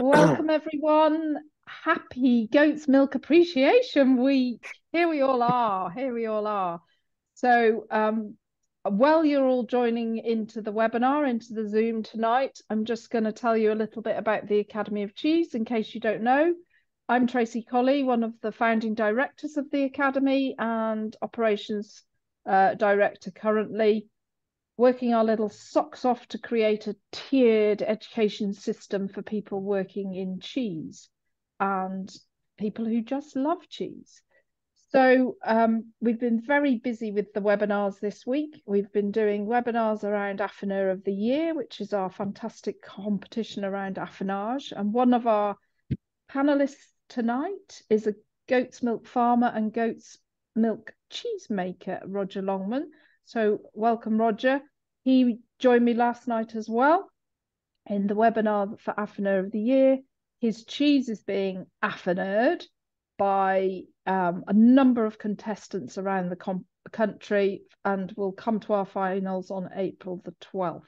Welcome, everyone. Happy Goat's Milk Appreciation Week. Here we all are. Here we all are. So, um, while you're all joining into the webinar, into the Zoom tonight, I'm just going to tell you a little bit about the Academy of Cheese in case you don't know. I'm Tracy Colley, one of the founding directors of the Academy and operations uh, director currently working our little socks off to create a tiered education system for people working in cheese and people who just love cheese. So um, we've been very busy with the webinars this week. We've been doing webinars around Affineur of the Year, which is our fantastic competition around affinage. And one of our panelists tonight is a goat's milk farmer and goat's milk cheese maker, Roger Longman. So welcome, Roger. He joined me last night as well in the webinar for Affineur of the Year. His cheese is being affineured by um, a number of contestants around the country and will come to our finals on April the 12th.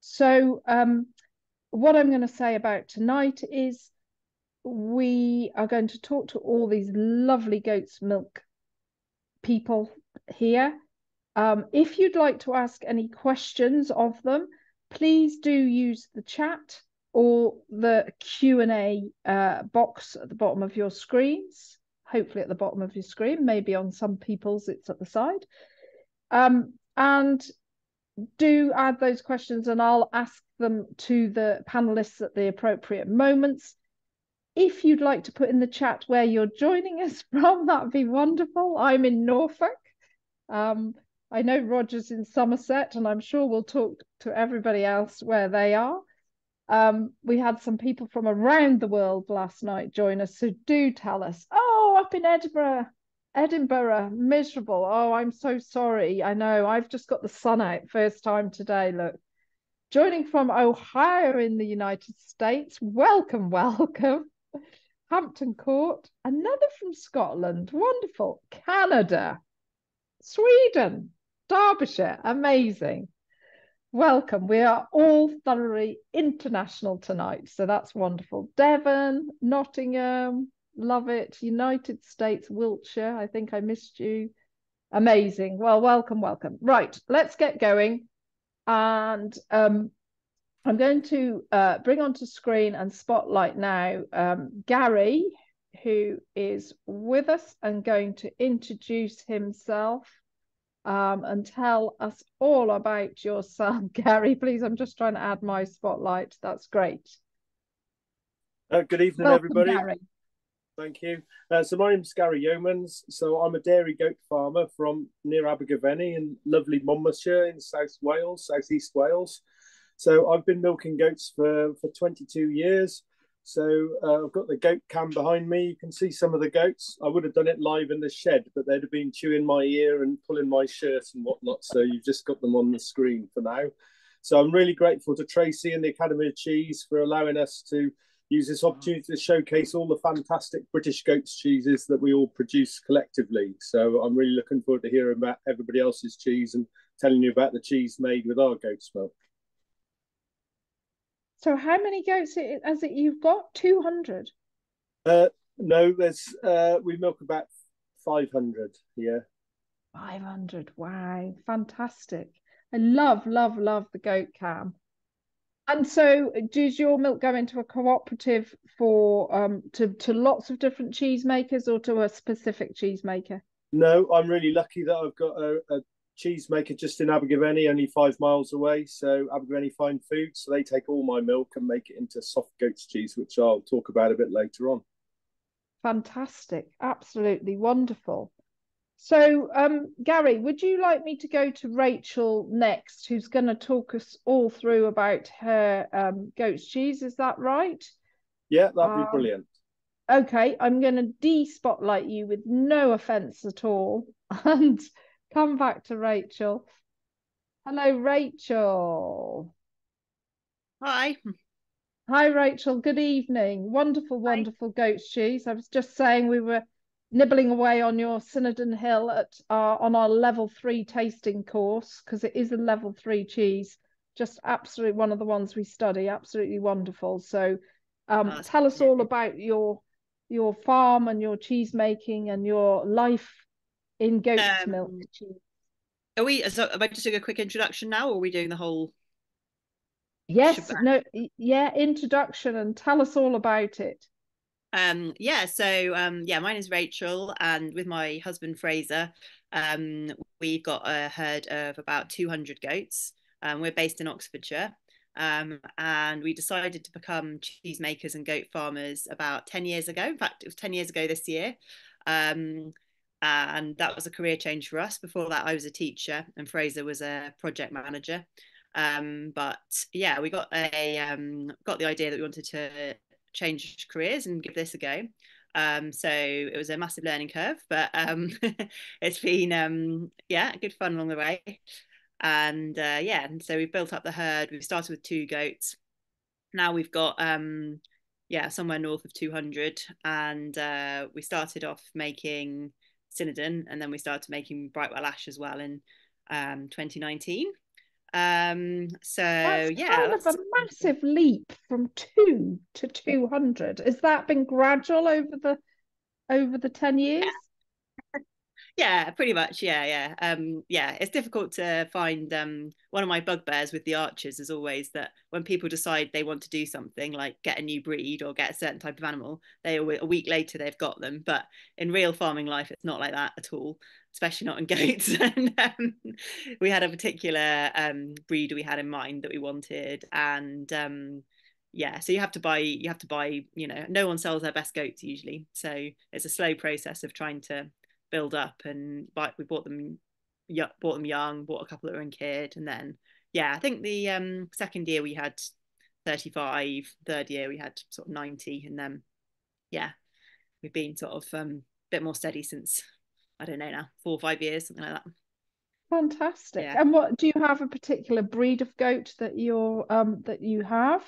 So um, what I'm going to say about tonight is we are going to talk to all these lovely goat's milk people here. Um, if you'd like to ask any questions of them, please do use the chat or the Q&A uh, box at the bottom of your screens, hopefully at the bottom of your screen, maybe on some people's it's at the side. Um, and do add those questions and I'll ask them to the panelists at the appropriate moments. If you'd like to put in the chat where you're joining us from, that'd be wonderful. I'm in Norfolk. Um, I know Roger's in Somerset, and I'm sure we'll talk to everybody else where they are. Um, we had some people from around the world last night join us, so do tell us. Oh, up in Edinburgh, Edinburgh, miserable. Oh, I'm so sorry. I know I've just got the sun out first time today. Look, joining from Ohio in the United States. Welcome, welcome. Hampton Court, another from Scotland. Wonderful. Canada, Sweden, Derbyshire, amazing. Welcome. We are all thoroughly international tonight, so that's wonderful. Devon, Nottingham, love it. United States, Wiltshire, I think I missed you. Amazing. Well, welcome, welcome. Right, let's get going. And um, I'm going to uh, bring onto screen and spotlight now um, Gary, who is with us and going to introduce himself um, and tell us all about yourself. Gary, please, I'm just trying to add my spotlight. That's great. Uh, good evening, Welcome, everybody. Gary. Thank you. Uh, so my name's Gary Yeomans. So I'm a dairy goat farmer from near Abergavenny in lovely Monmouthshire in South Wales, South East Wales. So I've been milking goats for, for 22 years. So uh, I've got the goat cam behind me. You can see some of the goats. I would have done it live in the shed, but they'd have been chewing my ear and pulling my shirt and whatnot. So you've just got them on the screen for now. So I'm really grateful to Tracy and the Academy of Cheese for allowing us to use this opportunity to showcase all the fantastic British goats cheeses that we all produce collectively. So I'm really looking forward to hearing about everybody else's cheese and telling you about the cheese made with our goat's milk. So how many goats has it you've got? 200? Uh, no, there's uh, we milk about 500 here. 500. Wow, fantastic. I love, love, love the goat cam. And so does your milk go into a cooperative for um to, to lots of different cheesemakers or to a specific cheesemaker? No, I'm really lucky that I've got a, a cheesemaker just in Abergavenny, only five miles away. So Abergavenny Fine Foods, so they take all my milk and make it into soft goat's cheese, which I'll talk about a bit later on. Fantastic, absolutely wonderful. So, um, Gary, would you like me to go to Rachel next, who's going to talk us all through about her um, goat's cheese? Is that right? Yeah, that'd be um, brilliant. Okay, I'm going to de-spotlight you with no offence at all, and come back to Rachel. Hello, Rachel. Hi. Hi, Rachel. Good evening. Wonderful, wonderful Hi. goat's cheese. I was just saying we were nibbling away on your Sinodun Hill at our, on our level three tasting course because it is a level three cheese. just absolutely one of the ones we study. Absolutely wonderful. So, um, tell us all about your your farm and your cheese making and your life in goat's um, milk cheese. Are we? So, am I just doing a quick introduction now, or are we doing the whole? Yes. Shebang? No. Yeah. Introduction and tell us all about it. Um, yeah, so um, yeah, my name is Rachel, and with my husband Fraser, um, we've got a herd of about 200 goats. Um, we're based in Oxfordshire, um, and we decided to become cheesemakers and goat farmers about 10 years ago. In fact, it was 10 years ago this year. Um, and that was a career change for us. Before that, I was a teacher, and Fraser was a project manager. Um, but yeah, we got a um, got the idea that we wanted to change careers and give this a go. Um, so it was a massive learning curve, but um, it's been um, yeah, good fun along the way. And uh, yeah, and so we built up the herd. We started with two goats. Now we've got um, yeah, somewhere north of 200, and uh, we started off making Sinodun, and then we started making Brightwell Ash as well in um, 2019. Um, so that's yeah, kind of a massive leap from two to two hundred. Has that been gradual over the over the ten years? Yeah. Yeah, pretty much. Yeah, yeah, um, yeah. It's difficult to find. Um, one of my bugbears with the archers is always that when people decide they want to do something like get a new breed or get a certain type of animal, they a week later they've got them. But in real farming life, it's not like that at all especially not in goats. and um, we had a particular um, breed we had in mind that we wanted, and um, yeah, so you have to buy, you have to buy, you know, no one sells their best goats usually, so it's a slow process of trying to build up. And like we bought them, bought them young, bought a couple that were in kid, and then yeah, I think the um, second year we had 35, third year we had sort of 90, and then yeah, we've been sort of um, a bit more steady since I don't know now, four or five years, something like that. Fantastic. Yeah. And what do you have a particular breed of goat that you're um that you have?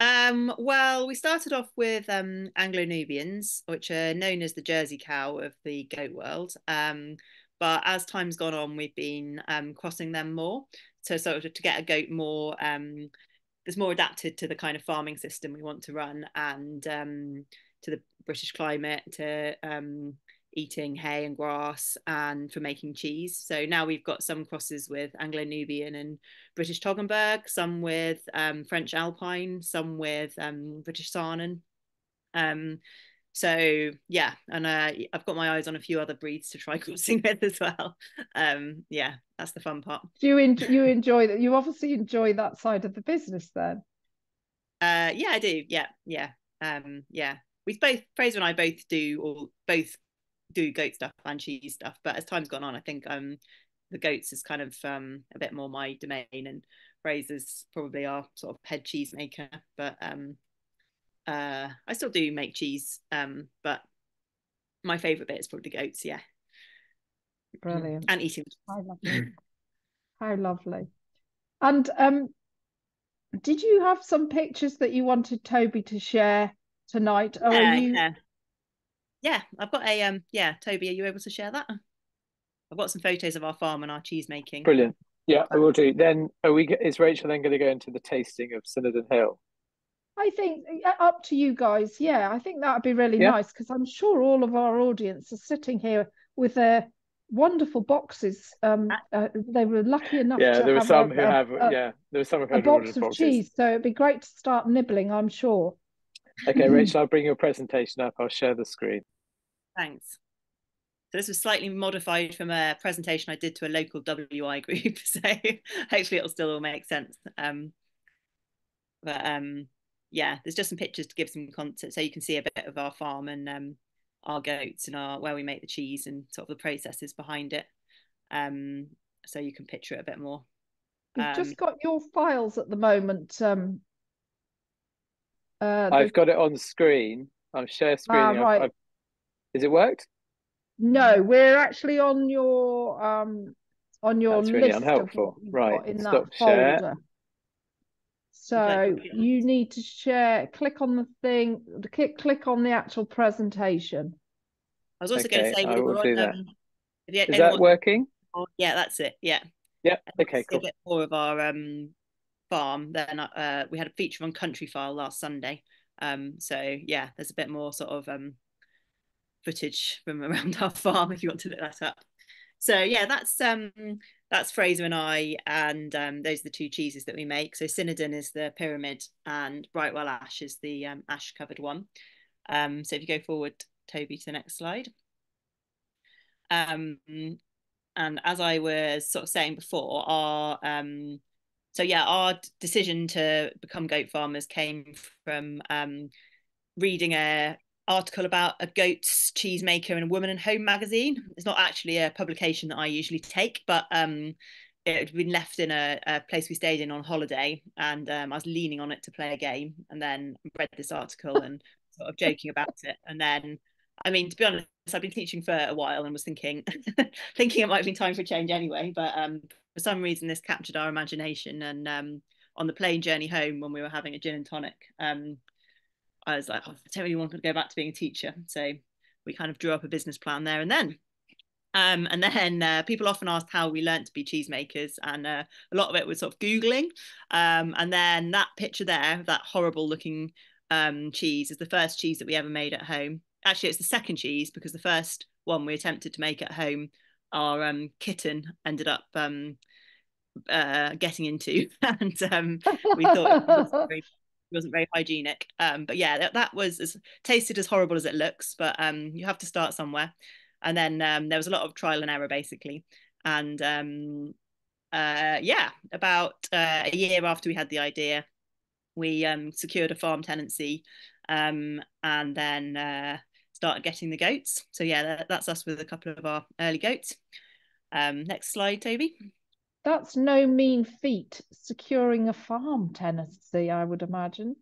Um, well, we started off with um, Anglo Nubians, which are known as the Jersey cow of the goat world. Um, but as time's gone on, we've been um, crossing them more. So, sort of to get a goat more um, that's more adapted to the kind of farming system we want to run and um, to the British climate, to eating hay and grass and for making cheese. So now we've got some crosses with Anglo Nubian and British Toggenburg, some with um, French Alpine, some with um, British Saanen. Um, so yeah, and uh, I've got my eyes on a few other breeds to try crossing with as well. Um, yeah, that's the fun part. Do you enjoy, you enjoy that? You obviously enjoy that side of the business then. Uh, yeah, I do. Yeah, yeah, um, yeah. We both Fraser and I both do, or both do goat stuff and cheese stuff. But as time's gone on, I think um the goats is kind of um a bit more my domain, and Fraser's probably our sort of head cheese maker. But um uh I still do make cheese, um but my favourite bit is probably goats. Yeah, brilliant. And eating. How lovely. How lovely. And um, did you have some pictures that you wanted Toby to share tonight? Or yeah, you... yeah yeah, I've got a um yeah, Toby, are you able to share that? I've got some photos of our farm and our cheese making. Brilliant. Yeah, I will do. Then are we is Rachel then going to go into the tasting of Sinodun Hill? I think up to you guys. Yeah, I think that would be really yeah. nice because I'm sure all of our audience are sitting here with their wonderful boxes. Um, uh, they were lucky enough. Yeah, there were some a, who a, have. A, yeah, there were some who had a box of boxes. cheese. So it'd be great to start nibbling. I'm sure. Okay, Rachel, I'll bring your presentation up. I'll share the screen. Thanks. So this was slightly modified from a presentation I did to a local WI group. So hopefully it'll still all make sense. Um, but um, yeah, there's just some pictures to give some context so you can see a bit of our farm and um, our goats and our where we make the cheese and sort of the processes behind it. Um, so you can picture it a bit more. You've just um, got your files at the moment, um, uh, I've got it on screen. I'm share screen. Ah, right. I've, I've... Is it worked? No, we're actually on your um on your That's list really unhelpful. Right. in Stop that share. folder. So you need to share. Click on the thing. Click click on the actual presentation. I was also okay, going to say we were on. Um, Is that working? Oh, yeah, that's it. Yeah. Yeah. Okay. Cool. A bit more of our um, farm. Then uh, we had a feature on Countryfile last Sunday. Um, so yeah, there's a bit more sort of um, footage from around our farm if you want to look that up. So yeah, that's um that's Fraser and I, and um, those are the two cheeses that we make. So Sinodun is the pyramid, and Brightwell Ash is the um, ash covered one. Um, so if you go forward, Toby, to the next slide. Um, and as I was sort of saying before, our um, so yeah, our decision to become goat farmers came from um, reading a article about a goat's cheesemaker in a woman and home magazine. It's not actually a publication that I usually take, but um, it had been left in a, a, place we stayed in on holiday, and um, I was leaning on it to play a game, and then read this article and sort of joking about it, and then. I mean, to be honest, I've been teaching for a while and was thinking, thinking it might have been time for a change anyway. But um, for some reason, this captured our imagination. And um, on the plane journey home, when we were having a gin and tonic, um, I was like, oh, I don't really want to go back to being a teacher. So we kind of drew up a business plan there and then. Um, and then uh, people often ask how we learned to be cheesemakers, and uh, a lot of it was sort of googling. Um, and then that picture there, that horrible looking um, cheese, is the first cheese that we ever made at home. Actually, it's the second cheese because the first one we attempted to make at home, our um, kitten ended up um, uh, getting into, and um, we thought it was very wasn't very hygienic. Um, but yeah, that, that was as tasted as horrible as it looks. But um, you have to start somewhere. And then um, there was a lot of trial and error basically. And um, uh, yeah, about uh, a year after we had the idea, we um, secured a farm tenancy um, and then started getting the goats. So yeah, that, that's us with a couple of our early goats. Um, next slide, Toby that's no mean feat securing a farm tenancy, I would imagine.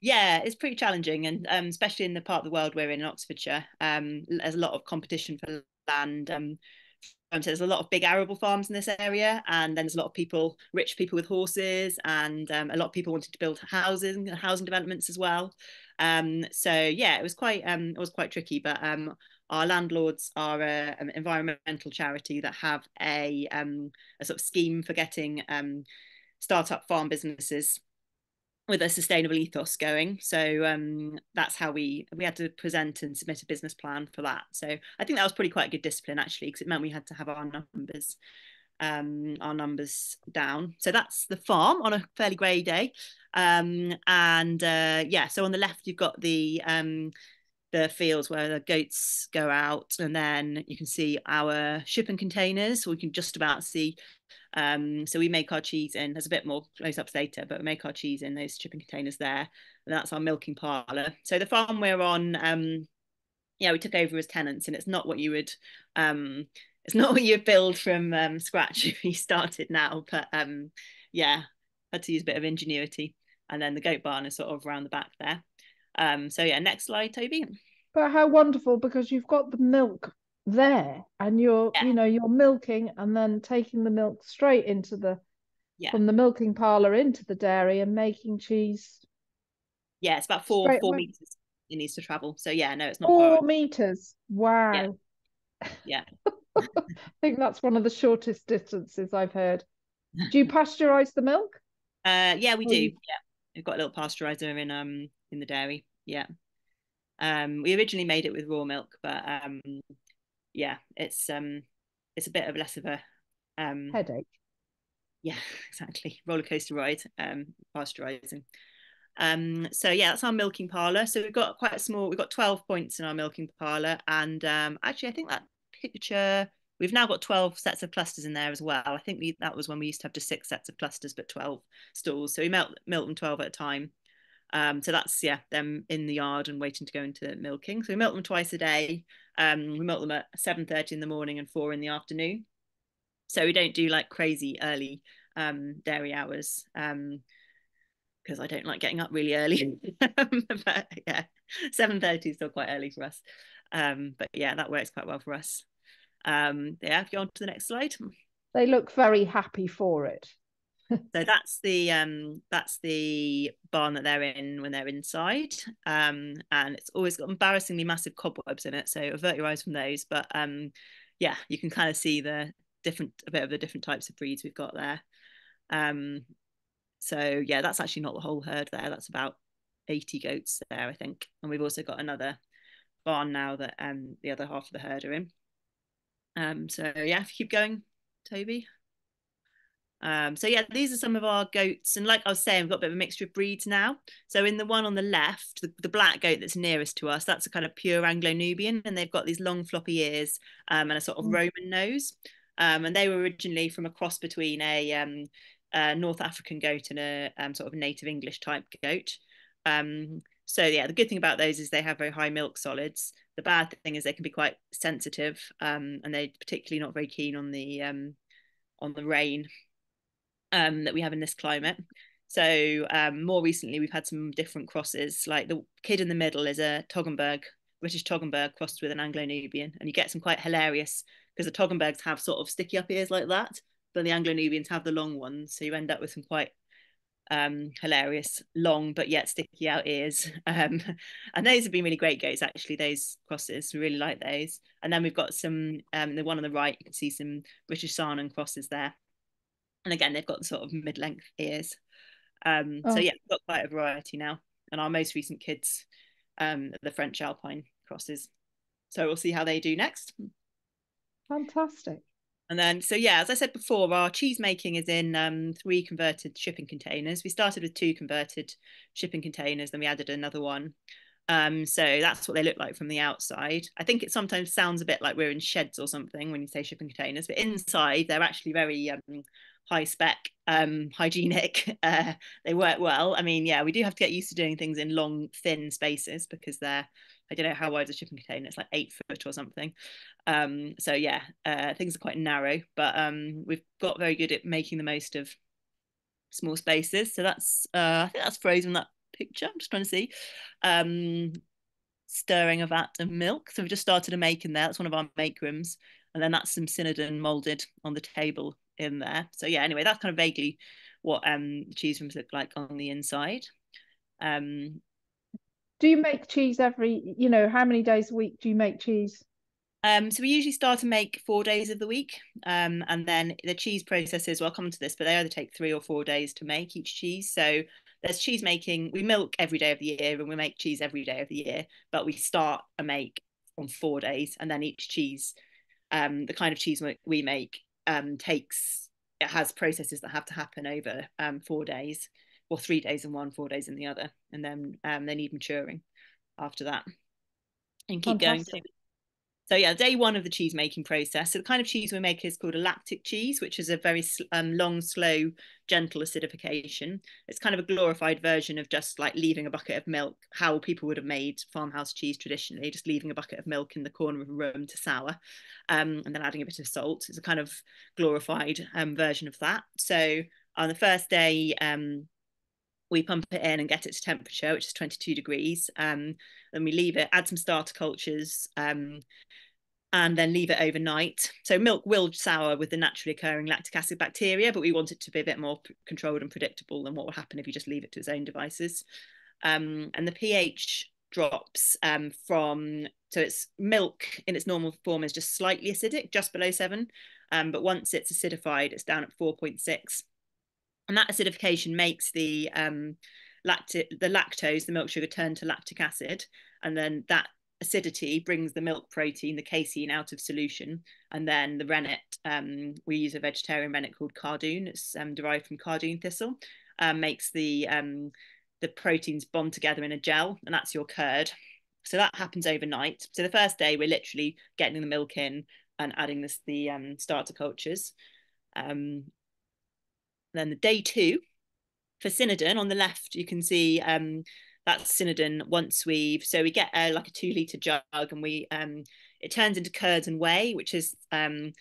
Yeah, it's pretty challenging, and um, especially in the part of the world we're in, in Oxfordshire, um, there's a lot of competition for land. Um, so there's a lot of big arable farms in this area, and then there's a lot of people, rich people with horses, and um, a lot of people wanting to build housing, and housing developments as well. Um, so yeah, it was quite, um, it was quite tricky, but um, our landlords are an environmental charity that have a, um, a sort of scheme for getting um, startup farm businesses with a sustainable ethos going. So um, that's how we we had to present and submit a business plan for that. So I think that was pretty quite a good discipline actually, because it meant we had to have our numbers um, our numbers down. So that's the farm on a fairly grey day. Um, and uh, yeah, so on the left you've got the um, the fields where the goats go out. And then you can see our shipping containers. We can just about see um, so we make our cheese in. There's a bit more close-ups later but we make our cheese in those shipping containers there. And that's our milking parlor so the farm we're on um, yeah we took over as tenants and it's not what you would um, it's not what you build from um, scratch if you started now but um, yeah had to use a bit of ingenuity and then the goat barn is sort of around the back there um, so yeah, next slide, Toby. But how wonderful because you've got the milk there and you're yeah. you know you're milking and then taking the milk straight into the yeah. from the milking parlor into the dairy and making cheese yeah it's about four four away. meters it needs to travel so yeah no it's not four meters wow yeah, yeah. I think that's one of the shortest distances i've heard do you pasteurize the milk uh yeah we do yeah we've got a little pasteurizer in um in the dairy. Yeah. Um, we originally made it with raw milk, but um, yeah, it's um, it's a bit of less of a um, headache. Yeah, exactly. Roller coaster ride, um, pasteurizing. Um, so yeah, that's our milking parlor. So we've got quite a small. We've got twelve points in our milking parlor, and um, actually, I think that picture we've now got 12 sets of clusters in there as well i think we, that was when we used to have just six sets of clusters but 12 stalls so we milk, milk them 12 at a time um, so that's yeah, them in the yard and waiting to go into milking. So we milk them twice a day. Um, we milk them at seven thirty in the morning and four in the afternoon. So we don't do like crazy early um, dairy hours um, because I don't like getting up really early. but yeah, seven thirty is still quite early for us. Um, but yeah, that works quite well for us. Um, yeah, if you go on to the next slide. They look very happy for it so that's the um that's the barn that they're in when they're inside um and it's always got embarrassingly massive cobwebs in it so avert your eyes from those but um yeah you can kind of see the different a bit of the different types of breeds we've got there. Um, so yeah, that's actually not the whole herd there. That's about 80 goats there, I think. And we've also got another barn now that um the other half of the herd are in. Um, so yeah, if you keep going, Toby. Um, so yeah, these are some of our goats, and like I was saying, we've got a bit of a mixture of breeds now. So in the one on the left, the, the black goat that's nearest to us, that's a kind of pure Anglo-Nubian, and they've got these long floppy ears um, and a sort of mm. Roman nose. Um, and they were originally from a cross between a, um, a North African goat and a um, sort of native English type goat. So yeah, the good thing about those is they have very high milk solids. The bad thing is they can be quite sensitive, um, and they're particularly not very keen on the um, on the rain um, that we have in this climate. So um, more recently, we've had some different crosses. Like the kid in the middle is a Toggenburg, British Toggenburg crossed with an Anglo-Nubian, and you get some quite hilarious because the Toggenburgs have sort of sticky up ears like that, but the Anglo-Nubians have the long ones, so you end up with some quite um, hilarious, long but yet sticky out ears. Um, and those have been really great goats, actually, those crosses. We really like those. And then we've got some, um, the one on the right, you can see some British Saanen crosses there. And again, they've got sort of mid length ears. Um, oh. So, yeah, we've got quite a variety now. And our most recent kids, um, the French Alpine crosses. So, we'll see how they do next. Fantastic. And then, so yeah, as I said before, our cheese making is in um, three converted shipping containers. We started with two converted shipping containers, then we added another one. Um, so that's what they look like from the outside. I think it sometimes sounds a bit like we're in sheds or something when you say shipping containers, but inside they're actually very um, high spec, um, hygienic. Uh, they work well. I mean, yeah, we do have to get used to doing things in long, thin spaces because they're I don't know how wide is a shipping container. It's like eight foot or something. Um, so yeah, uh, things are quite narrow, but um, we've got very good at making the most of small spaces. So that's uh, I think that's frozen that picture. I'm just trying to see. Um, stirring a vat of milk. So we've just started a make in there. That's one of our make rooms. And then that's some Sinodun molded on the table in there. So yeah, anyway, that's kind of vaguely what um cheese rooms look like on the inside. Um do you make cheese every you know how many days a week do you make cheese um, so we usually start to make four days of the week, um, and then the cheese processes. Well, I'll come to this, but they either take three or four days to make each cheese. So there's cheese making. We milk every day of the year, and we make cheese every day of the year. But we start a make on four days, and then each cheese, um, the kind of cheese we make, um, takes it has processes that have to happen over um, four days or three days in one, four days in the other, and then um, they need maturing after that, and keep Fantastic. going. So yeah, day one of the cheese making process. So the kind of cheese we make is called a lactic cheese, which is a very um, long, slow, gentle acidification. It's kind of a glorified version of just like leaving a bucket of milk, how people would have made farmhouse cheese traditionally, just leaving a bucket of milk in the corner of a room to sour, um, and then adding a bit of salt. It's a kind of glorified um, version of that. So on the first day, um, we pump it in and get it to temperature, which is 22 degrees. Um, then we leave it, add some starter cultures, um, and then leave it overnight. So milk will sour with the naturally occurring lactic acid bacteria, but we want it to be a bit more controlled and predictable than what will happen if you just leave it to its own devices. Um, and the pH drops um, from so it's milk in its normal form is just slightly acidic, just below seven. Um, but once it's acidified, it's down at 4.6 and that acidification makes the um, the lactose, the milk sugar, turn to lactic acid, and then that acidity brings the milk protein, the casein, out of solution, and then the rennet. Um, we use a vegetarian rennet called cardoon. It's um, derived from cardoon thistle. Um, makes the um, the proteins bond together in a gel, and that's your curd. So that happens overnight. So the first day we're literally getting the milk in and adding this the um, starter cultures. Um, then the day two for Sinodun on the left, you can see um, that's Sinodun once we've so we get uh, like a two liter jug and we um, it turns into curds and whey, which is um,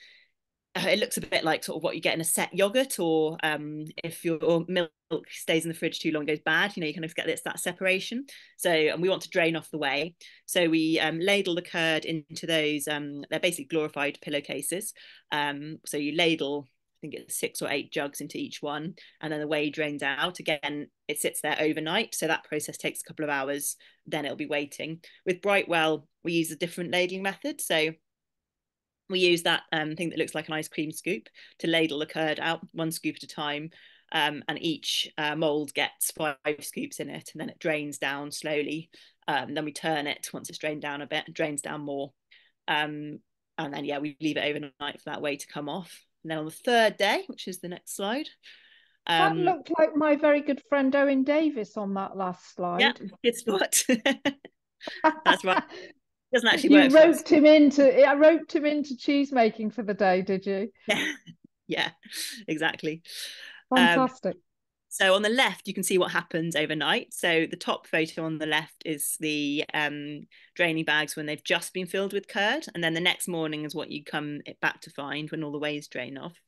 uh, it looks a bit like sort of what you get in a set yogurt, or um, if your milk stays in the fridge too long, goes bad. You know, you kind of get this that separation. So, and we want to drain off the whey, so we um, ladle the curd into those. Um, they're basically glorified pillowcases. Um, so you ladle think it's six or eight jugs into each one, and then the whey drains out. Again, it sits there overnight, so that process takes a couple of hours. Then it'll be waiting. With Brightwell, we use a different ladling method. So we use that um, thing that looks like an ice cream scoop to ladle the curd out one scoop at a time. Um, and each uh, mold gets five scoops in it, and then it drains down slowly. Um, then we turn it once it's drained down a bit, drains down more. Um, and then, yeah, we leave it overnight for that whey to come off. And then on the third day, which is the next slide. Um, that looked like my very good friend Owen Davis on that last slide. Yeah, good spot. That's right. Doesn't actually you work. You roped him into I roped him into cheese making for the day, did you? Yeah, yeah, exactly. Fantastic. Um, so on the left, you can see what happens overnight. So the top photo on the left is the um, draining bags when they've just been filled with curd, and then the next morning is what you come back to find when all the whey's drain off.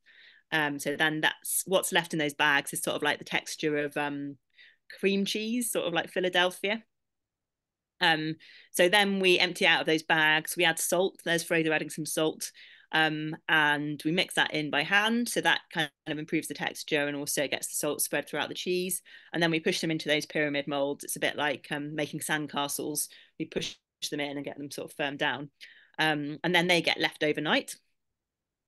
Um, so then that's what's left in those bags is sort of like the texture of um, cream cheese, sort of like Philadelphia. Um, so then we empty out of those bags. We add salt. There's Fraser adding some salt, um, and we mix that in by hand. So that kind of improves the texture and also gets the salt spread throughout the cheese. And then we push them into those pyramid molds. It's a bit like um, making sandcastles. We push them in and get them sort of firm down, um, and then they get left overnight.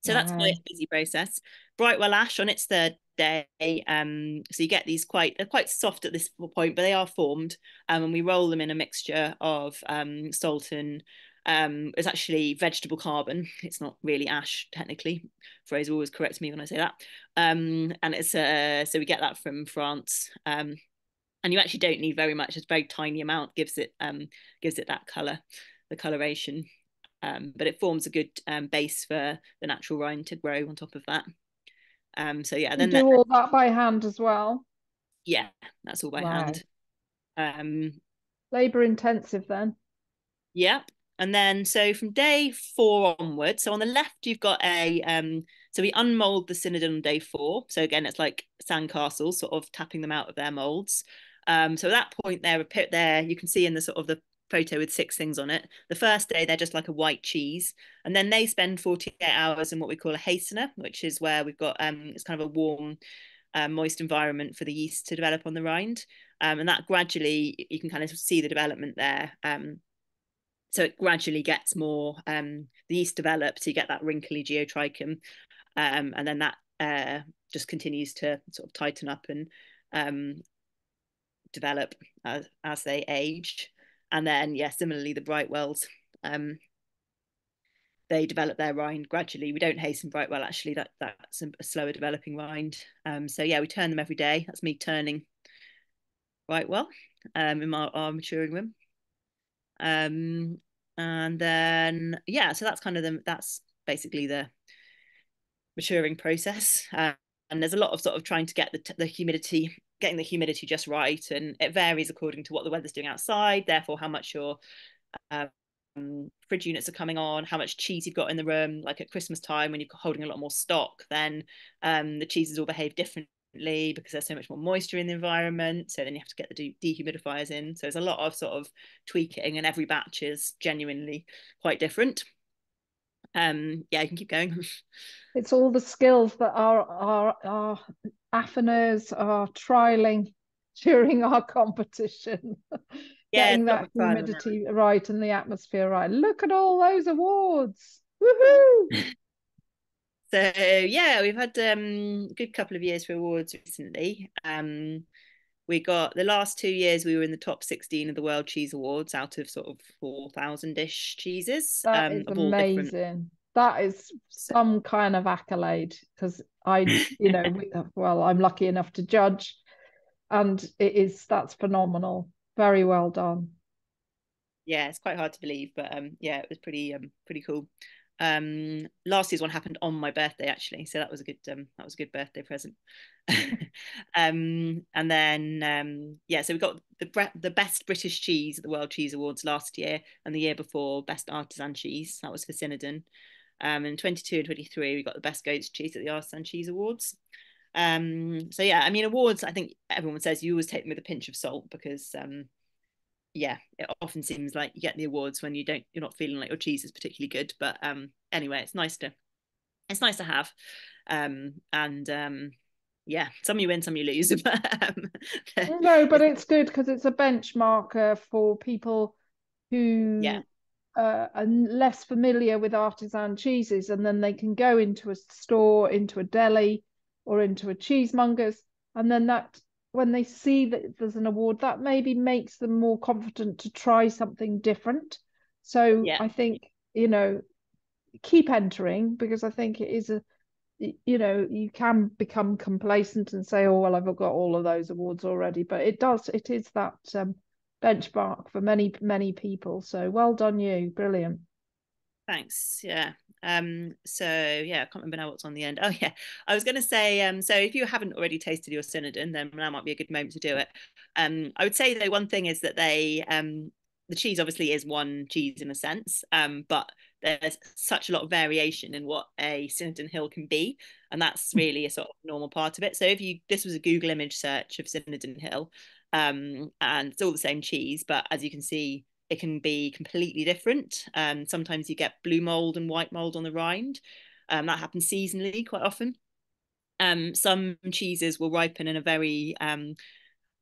So that's quite a busy process. Brightwell ash on its third day. Um, so you get these quite they're quite soft at this point, but they are formed, um, and we roll them in a mixture of um, salt and um, it's actually vegetable carbon. It's not really ash technically. Fraser always corrects me when I say that. Um, and it's uh, so we get that from France. Um, and you actually don't need very much. It's a very tiny amount. gives it um, gives it that color, the coloration. Um, but it forms a good um, base for the natural rind to grow on top of that. Um, so yeah, then you do that, all that by hand as well. Yeah, that's all by wow. hand. Um, labor intensive then. Yep. And then so from day four onwards, so on the left you've got a um, so we unmold the Sinodun on day four. So again, it's like sandcastles, sort of tapping them out of their molds. Um, so at that point, they're put there. You can see in the sort of the photo with six things on it. The first day, they're just like a white cheese. And then they spend 48 hours in what we call a hastener, which is where we've got, um, it's kind of a warm, uh, moist environment for the yeast to develop on the rind. Um, and that gradually, you can kind of see the development there. Um, so it gradually gets more, um, the yeast develops, you get that wrinkly geotrichum. Um, and then that uh, just continues to sort of tighten up and um, develop as, as they age. And then yeah similarly the brightwells um they develop their rind gradually. We don't hasten brightwell actually that that's a slower developing rind. Um so yeah we turn them every day. That's me turning brightwell um in our maturing room um and then yeah so that's kind of the that's basically the maturing process. Uh, and there's a lot of sort of trying to get the, the humidity getting the humidity just right and it varies according to what the weather's doing outside therefore how much your um, fridge units are coming on how much cheese you've got in the room. Like at christmas time when you're holding a lot more stock then um, the cheeses will behave differently because there's so much more moisture in the environment so then you have to get the dehumidifiers in. So there's a lot of sort of tweaking and every batch is genuinely quite different. Um yeah you can keep going. It's all the skills that our our our affineurs are trialing during our competition. Yeah, getting that humidity right and the atmosphere right? Look at all those awards! Woohoo! So yeah we've had um a good couple of years for awards recently. Um we got the last two years we were in the top 16 of the world cheese awards out of sort of 4000 ish cheeses that um, is amazing different... that is some kind of accolade because i you know well i'm lucky enough to judge and it is that's phenomenal. Very well done. Yeah it's quite hard to believe but um yeah it was pretty um pretty cool um last year's one happened on my birthday actually. So that was a good um that was a good birthday present. Um and then um yeah so we got the the best british cheese at the world cheese awards last year and the year before best artisan cheese. That was for Sinodun um in 22 and 23 we got the best goat's cheese at the artisan cheese awards. Um so yeah i mean awards i think everyone says you always take them with a pinch of salt because um yeah, it often seems like you get the awards when you don't you're not feeling like your cheese is particularly good. But um anyway, it's nice to it's nice to have. Um and um yeah, some you win, some you lose. but, um, no, but it's good because it's a benchmarker for people who yeah uh, are less familiar with artisan cheeses, and then they can go into a store, into a deli, or into a cheesemonger's, and then that when they see that there's an award, that maybe makes them more confident to try something different. So yeah. I think you know keep entering because I think it is a you know you can become complacent and say oh well I've got all of those awards already. But it does it is that um, benchmark for many many people. So well done you. Brilliant. Thanks. Yeah um so yeah i can't remember now what's on the end oh yeah i was going to say um so if you haven't already tasted your Sinodun then now might be a good moment to do it um i would say though one thing is that they um the cheese obviously is one cheese in a sense um but there's such a lot of variation in what a Sinodun Hill can be, and that's hmm. really a sort of normal part of it. So if you this was a Google image search of Sinodun Hill, um, and it's all the same cheese, but as you can see, it can be completely different. Um, sometimes you get blue mold and white mold on the rind. Um, that happens seasonally quite often. Um, some cheeses will ripen in a very um,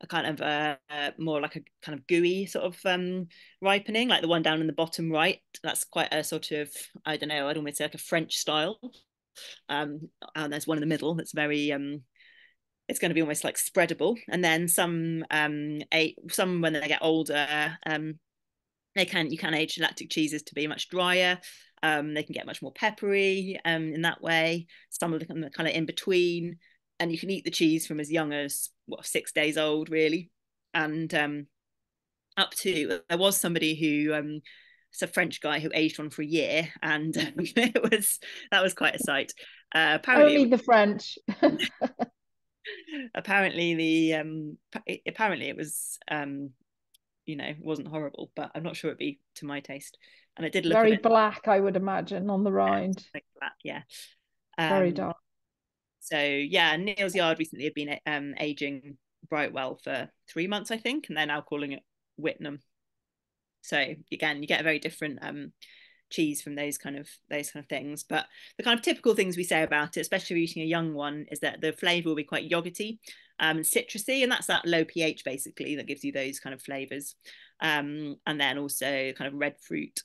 a kind of uh, uh, more like a kind of gooey sort of um, ripening, like the one down in the bottom right. That's quite a sort of I don't know. I'd almost say like a French style. Um, and there's one in the middle that's very it's going to be almost like spreadable. And then some um, a, some when they get older, um, they can you can age lactic cheeses to be much drier. Um, they can get much more peppery um, in that way. Some of them are kind of in between and you can eat the cheese from as young as what six days old really and um up to there was somebody who um it's a French guy who aged one for a year, and um, it was that was quite a sight. Uh, apparently, only the French. apparently, the um, apparently it was um, you know, wasn't horrible, but I'm not sure it'd be to my taste. And it did look very black, I would imagine, on the rind. Yeah, black, yeah. Um, very dark. So yeah, Neal's Yard recently have been um, aging Brightwell for three months, I think, and they're now calling it Whitnam. So again, you get a very different um, cheese from those kind of those kind of things. But the kind of typical things we say about it, especially if you're eating a young one, is that the flavour will be quite yogurty um, citrusy, and that's that low pH basically that gives you those kind of flavours. Um, and then also kind of red fruit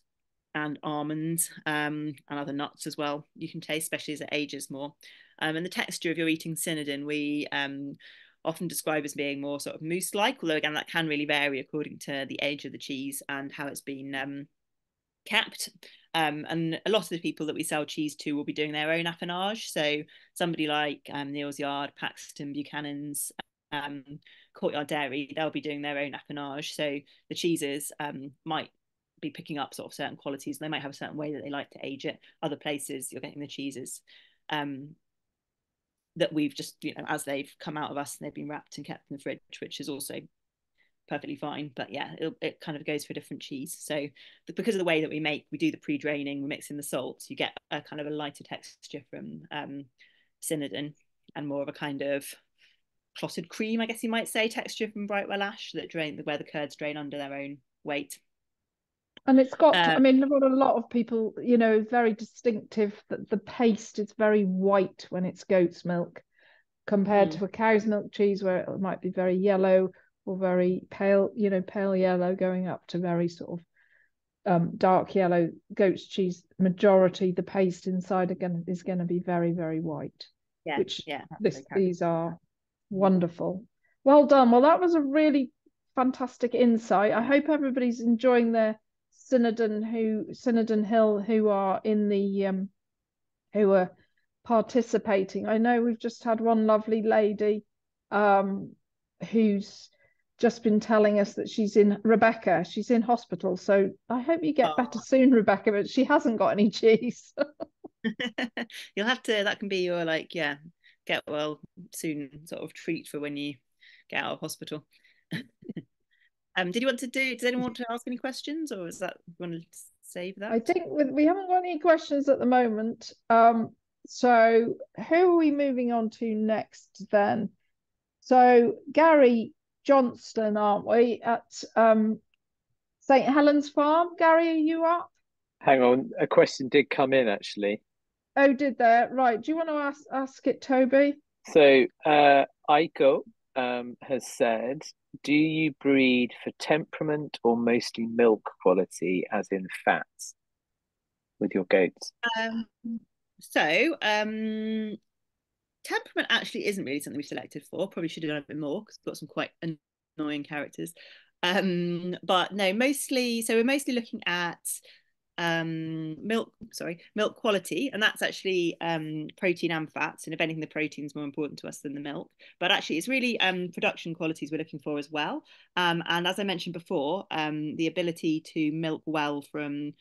and almonds um, and other nuts as well. You can taste, especially as it ages more. Um, and the texture of your eating Sinodun, we um, often describe as being more sort of mousse-like, although again that can really vary according to the age of the cheese and how it's been um, kept. Um, and a lot of the people that we sell cheese to will be doing their own affinage. So somebody like um, Neal's Yard, Paxton, Buchanan's, um, Courtyard Dairy, they'll be doing their own affinage. So the cheeses um, might be picking up sort of certain qualities. They might have a certain way that they like to age it. Other places you're getting the cheeses um, that we've just you know as they've come out of us and they've been wrapped and kept in the fridge which is also perfectly fine but yeah it, it kind of goes for a different cheese so because of the way that we make we do the pre-draining we mix in the salts, you get a kind of a lighter texture from um Sinodun and more of a kind of clotted cream i guess you might say texture from brightwell ash that drain the where the curds drain under their own weight and it's got uh, i mean what a lot of people you know very distinctive that the paste is very white when it's goat's milk compared mm. to a cow's milk cheese where it might be very yellow or very pale you know pale yellow going up to very sort of um, dark yellow goat's cheese. Majority the paste inside again is going to be very very white yeah which yeah this, these are wonderful. Well done. Well that was a really fantastic insight. I hope everybody's enjoying their Sinodun who Sinodun Hill who are in the um, who are participating. I know we've just had one lovely lady um, who's just been telling us that she's in Rebecca. She's in hospital, so I hope you get oh. better soon, Rebecca. But she hasn't got any cheese. You'll have to. That can be your like, yeah, get well soon sort of treat for when you get out of hospital. Um, did you want to do? Does anyone want to ask any questions, or is that want to save that? I think we haven't got any questions at the moment. Um, so who are we moving on to next then? So Gary Johnston, aren't we at um, St Helens Farm? Gary, are you up? Hang on, a question did come in actually. Oh, did there? Right. Do you want to ask ask it, Toby? So uh, Aiko um, has said, do you breed for temperament or mostly milk quality, as in fats, with your goats? Um, so, um, temperament actually isn't really something we selected for. Probably should have done a bit more because we've got some quite annoying characters. Um, but no, mostly. So we're mostly looking at um milk sorry milk quality and that's actually um protein and fats and if anything the protein is more important to us than the milk but actually it's really um production qualities we're looking for as well um and as i mentioned before um the ability to milk well from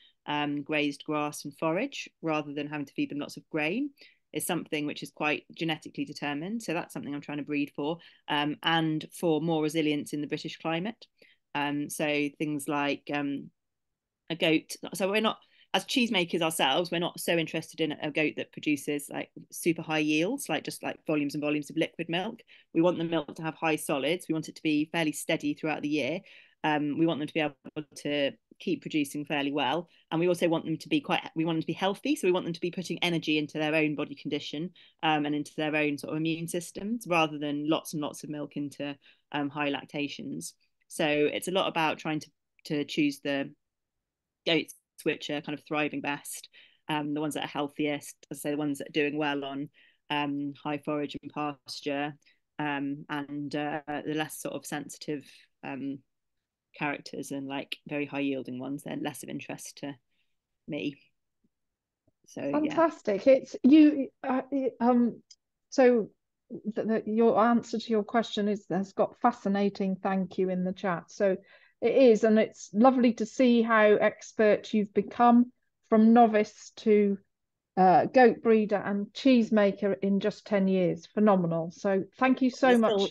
grazed grass and forage rather than having to feed them lots of grain is something which is quite genetically determined so that's something i'm trying to breed for um and for more resilience in the british climate um so things like um a goat. So we're not as cheesemakers ourselves, we're not so interested in a goat that produces like super high yields, like just like volumes and volumes of liquid milk. We want the milk to have high solids. We want it to be fairly steady throughout the year. Um, we want them to be able to keep producing fairly well, and we also want them to be quite. We want them to be healthy, so we want them to be putting energy into their own body condition um, and into their own sort of immune systems, rather than lots and lots of milk into um, high lactations. So it's a lot about trying to to choose the goats which are kind of thriving best, um, the ones that are healthiest, as I say, the ones that are doing well on um, high forage and pasture, um, and uh, the less sort of sensitive um, characters and like very high yielding ones, they're less of interest to me. So fantastic! Yeah. It's you. Uh, um, so the, the, your answer to your question is has got fascinating. Thank you in the chat. So it is, and it's lovely to see how expert you've become from novice to uh, goat breeder and cheesemaker in just 10 years. Phenomenal. So thank you so much. Still,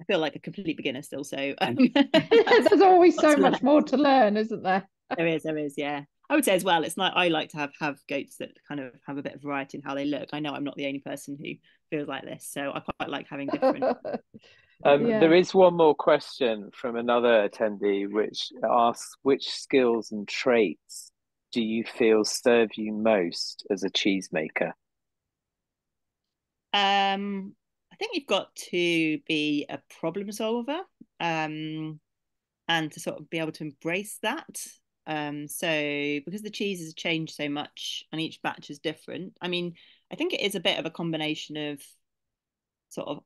I feel like a complete beginner still. So um, there's always so much more to learn, isn't there? there is, there is, yeah. I would say as well, it's like I like to have have goats that kind of have a bit of variety in how they look. I know I'm not the only person who feels like this, so I quite like having different Um, yeah. There is one more question from another attendee, which asks which skills and traits do you feel serve you most as a cheesemaker? Um, I think you've got to be a problem solver um, and to sort of be able to embrace that. Um, so because the cheeses change so much and each batch is different, I mean, I think it is a bit of a combination of sort of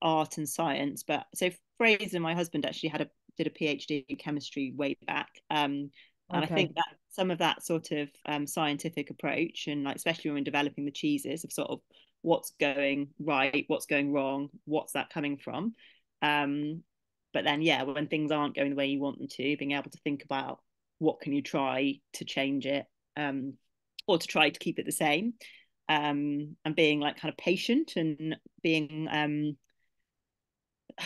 art and science. But so Fraser, my husband, actually had a did a PhD in chemistry way back. Um, and okay. I think that some of that sort of um, scientific approach, and like especially when developing the cheeses, of sort of what's going right, what's going wrong, what's that coming from. Um, but then, yeah, when things aren't going the way you want them to, being able to think about what can you try to change it, um, or to try to keep it the same, um, and being like kind of patient and being um,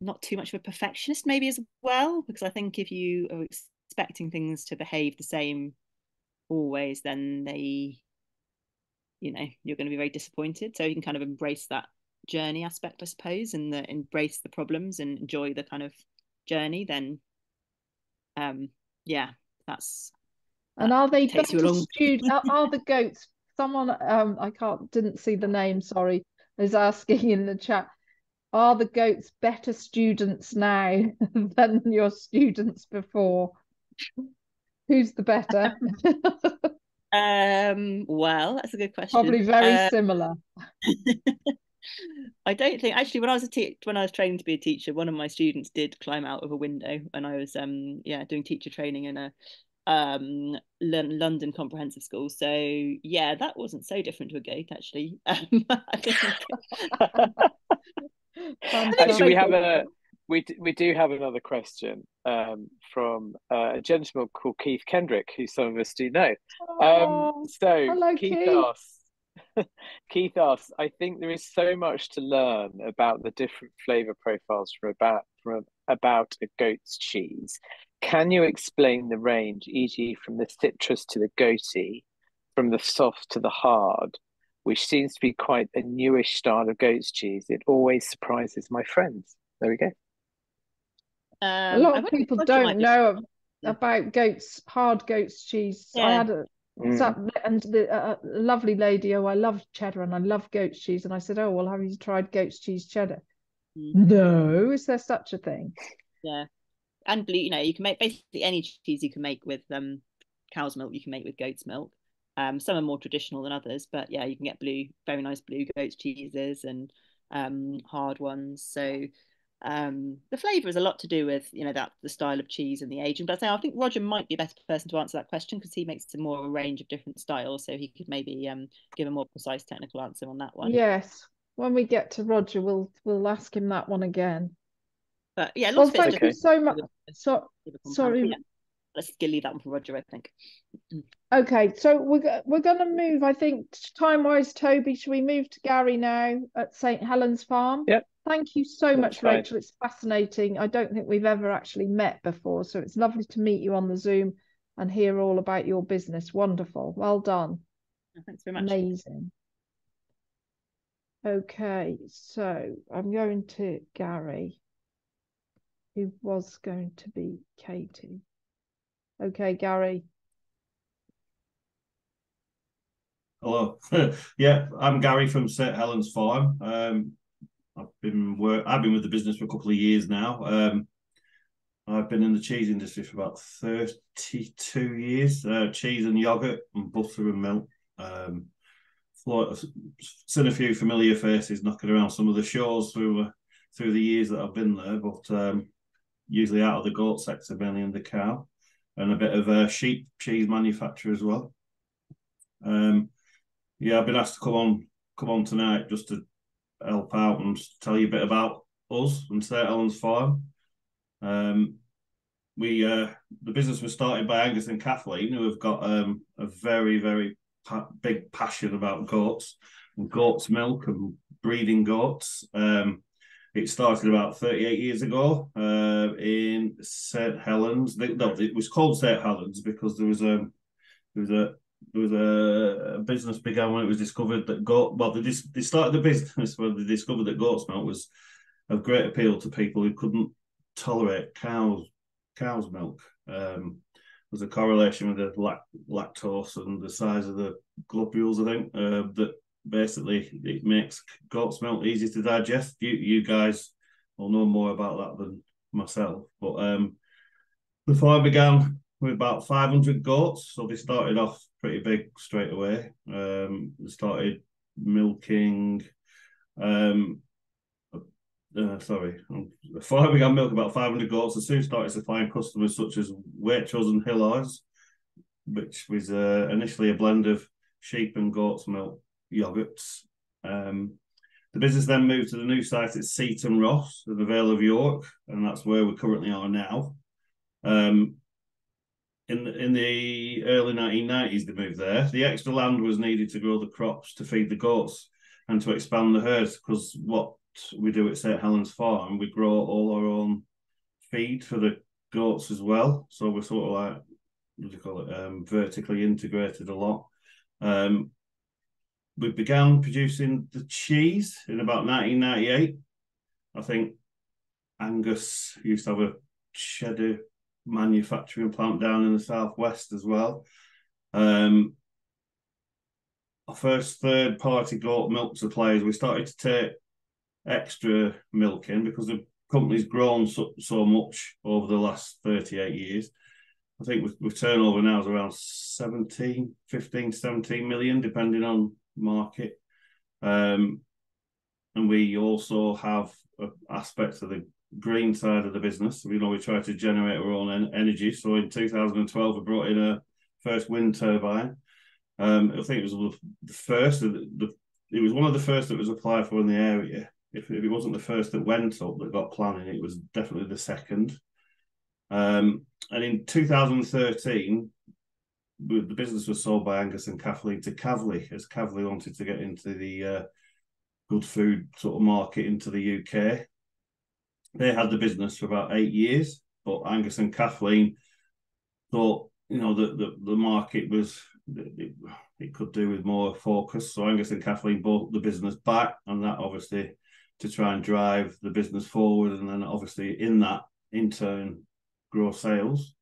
not too much of a perfectionist maybe as well because i think if you are expecting things to behave the same always then they you know you're going to be very disappointed so you can kind of embrace that journey aspect i suppose and the, embrace the problems and enjoy the kind of journey then um yeah that's and are they student, are, are the goats someone um i can't didn't see the name sorry is asking in the chat are the goats better students now than your students before? Who's the better? um, well, that's a good question. Probably very um, similar. I don't think actually when I was a te- when I was training to be a teacher, one of my students did climb out of a window when I was um yeah doing teacher training in a um L- London comprehensive school. So yeah, that wasn't so different to a gate actually. Um, Actually, we have a we we do have another question um, from uh, a gentleman called Keith Kendrick, who some of us do know. Um, so hello, Keith, Keith asks, Keith asks, I think there is so much to learn about the different flavor profiles from about from about a goat's cheese. Can you explain the range, e.g., from the citrus to the goaty, from the soft to the hard, which seems to be quite a newish style of goat's cheese. It always surprises my friends. There we go. Um, a lot of people don't know about goats, hard goat's cheese. Yeah. I had a mm. and the uh, lovely lady. Oh, I love cheddar and I love goat's cheese. And I said, oh well, have you tried goat's cheese cheddar? No, is there such a thing? Yeah, and blue. You know, you can make basically any cheese you can make with um cow's milk. You can make with goat's milk. Um, some are more traditional than others, but yeah, you can get blue, very nice blue goat's cheeses and um, hard ones. So um, the flavour is a lot to do with you know that the style of cheese and the aging. But I think Roger might be a better person to answer that question because he makes a more a range of different styles, so he could maybe um, give a more precise technical answer on that one. Yes, when we get to Roger, we'll we'll ask him that one again. But yeah, well, thank you so much. So, sorry, yeah let's leave that one for Roger, I think. Okay, so we're we're going to move. I think time wise, Toby, should we move to Gary now at St Helens Farm? Yep. Thank you so That's much, fine. Rachel. It's fascinating. I don't think we've ever actually met before, so it's lovely to meet you on the Zoom and hear all about your business. Wonderful. Well done. Thanks very much. Amazing. Okay, so I'm going to Gary, who was going to be Katie. Okay, Gary. Hello. yeah, I'm Gary from St Helens Farm. Um, I've been work. I've been with the business for a couple of years now. Um, I've been in the cheese industry for about thirty-two years. Uh, cheese and yogurt and butter and milk. Um, seen a few familiar faces knocking around some of the shows through uh, through the years that I've been there, but um, usually out of the goat sector, mainly in the cow and a bit of a sheep cheese manufacturer as well. Um, yeah, I've been asked to come on come on tonight just to help out and tell you a bit about us and St Helens Farm. Um, we uh, the business was started by Angus and Kathleen, who have got um, a very very pa- big passion about goats and goats milk and breeding goats. Um, it started about 38 years ago uh, in St Helens. No, it was called St Helens because there was a there was a there was a, business began when it was discovered that goat. Well, they, dis, they started the business when they discovered that goat's milk was of great appeal to people who couldn't tolerate cows cow's milk. Um, there's a correlation with the lact- lactose and the size of the globules, I think, uh, that basically it makes goat's milk easy to digest. You you guys will know more about that than myself. But um, the farm began with about 500 goats, so they started off pretty big straight away. Um, they started milking. Um, uh, sorry, the farm began milk about 500 goats and soon started supplying customers such as Waitrose and Hillars, which was uh, initially a blend of sheep and goat's milk yogurts. Um, the business then moved to the new site at Seaton Ross the Vale of York, and that's where we currently are now. Um, in the, in the early 1990s, they moved there. The extra land was needed to grow the crops to feed the goats and to expand the herds because what we do at St Helens Farm, we grow all our own feed for the goats as well. So we're sort of like, what do you call it, um, vertically integrated a lot. Um, we began producing the cheese in about 1998. I think Angus used to have a cheddar manufacturing plant down in the southwest as well. Um, our first third party goat milk suppliers, we started to take extra milk in because the company's grown so, so much over the last 38 years. I think with, with turnover now is around 17, 15, 17 million, depending on market. Um, and we also have aspects of the green side of the business. You know, we try to generate our own en- energy. So in 2012, we brought in a first wind turbine. Um, I think it was the first. The, the, it was one of the first that was applied for in the area. If, if it wasn't the first that went up that got planning, it was definitely the second. Um, and in 2013, the business was sold by Angus and Kathleen to Kavli, as Kavli wanted to get into the uh, good food sort of market into the UK. They had the business for about eight years, but Angus and Kathleen thought, you know, that the, the market was it, it could do with more focus. So Angus and Kathleen bought the business back, and that obviously to try and drive the business forward, and then obviously in that in turn grow sales.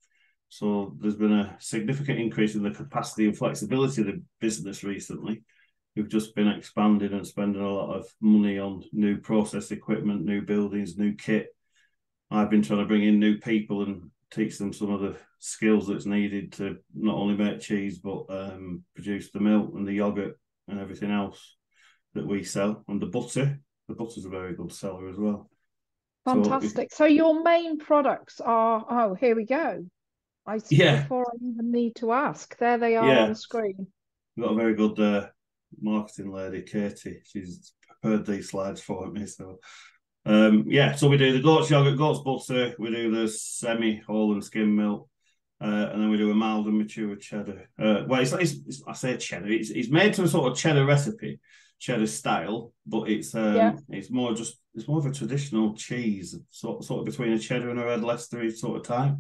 So there's been a significant increase in the capacity and flexibility of the business recently. we've just been expanding and spending a lot of money on new process equipment, new buildings, new kit. I've been trying to bring in new people and teach them some of the skills that's needed to not only make cheese but um, produce the milk and the yogurt and everything else that we sell and the butter. The butter's a very good seller as well. Fantastic. So, so your main products are oh here we go. I see yeah. before I even need to ask. There they are yeah. on the screen. We've got a very good uh, marketing lady, Katie. She's prepared these slides for me. So um, yeah, so we do the goat's yogurt, goat's butter, we do the semi whole and skim milk, uh, and then we do a mild and mature cheddar. Uh, well, it's, it's, it's, I say cheddar. It's, it's made to a sort of cheddar recipe, cheddar style, but it's um, yeah. it's more just it's more of a traditional cheese, sort sort of between a cheddar and a red Leicester sort of type.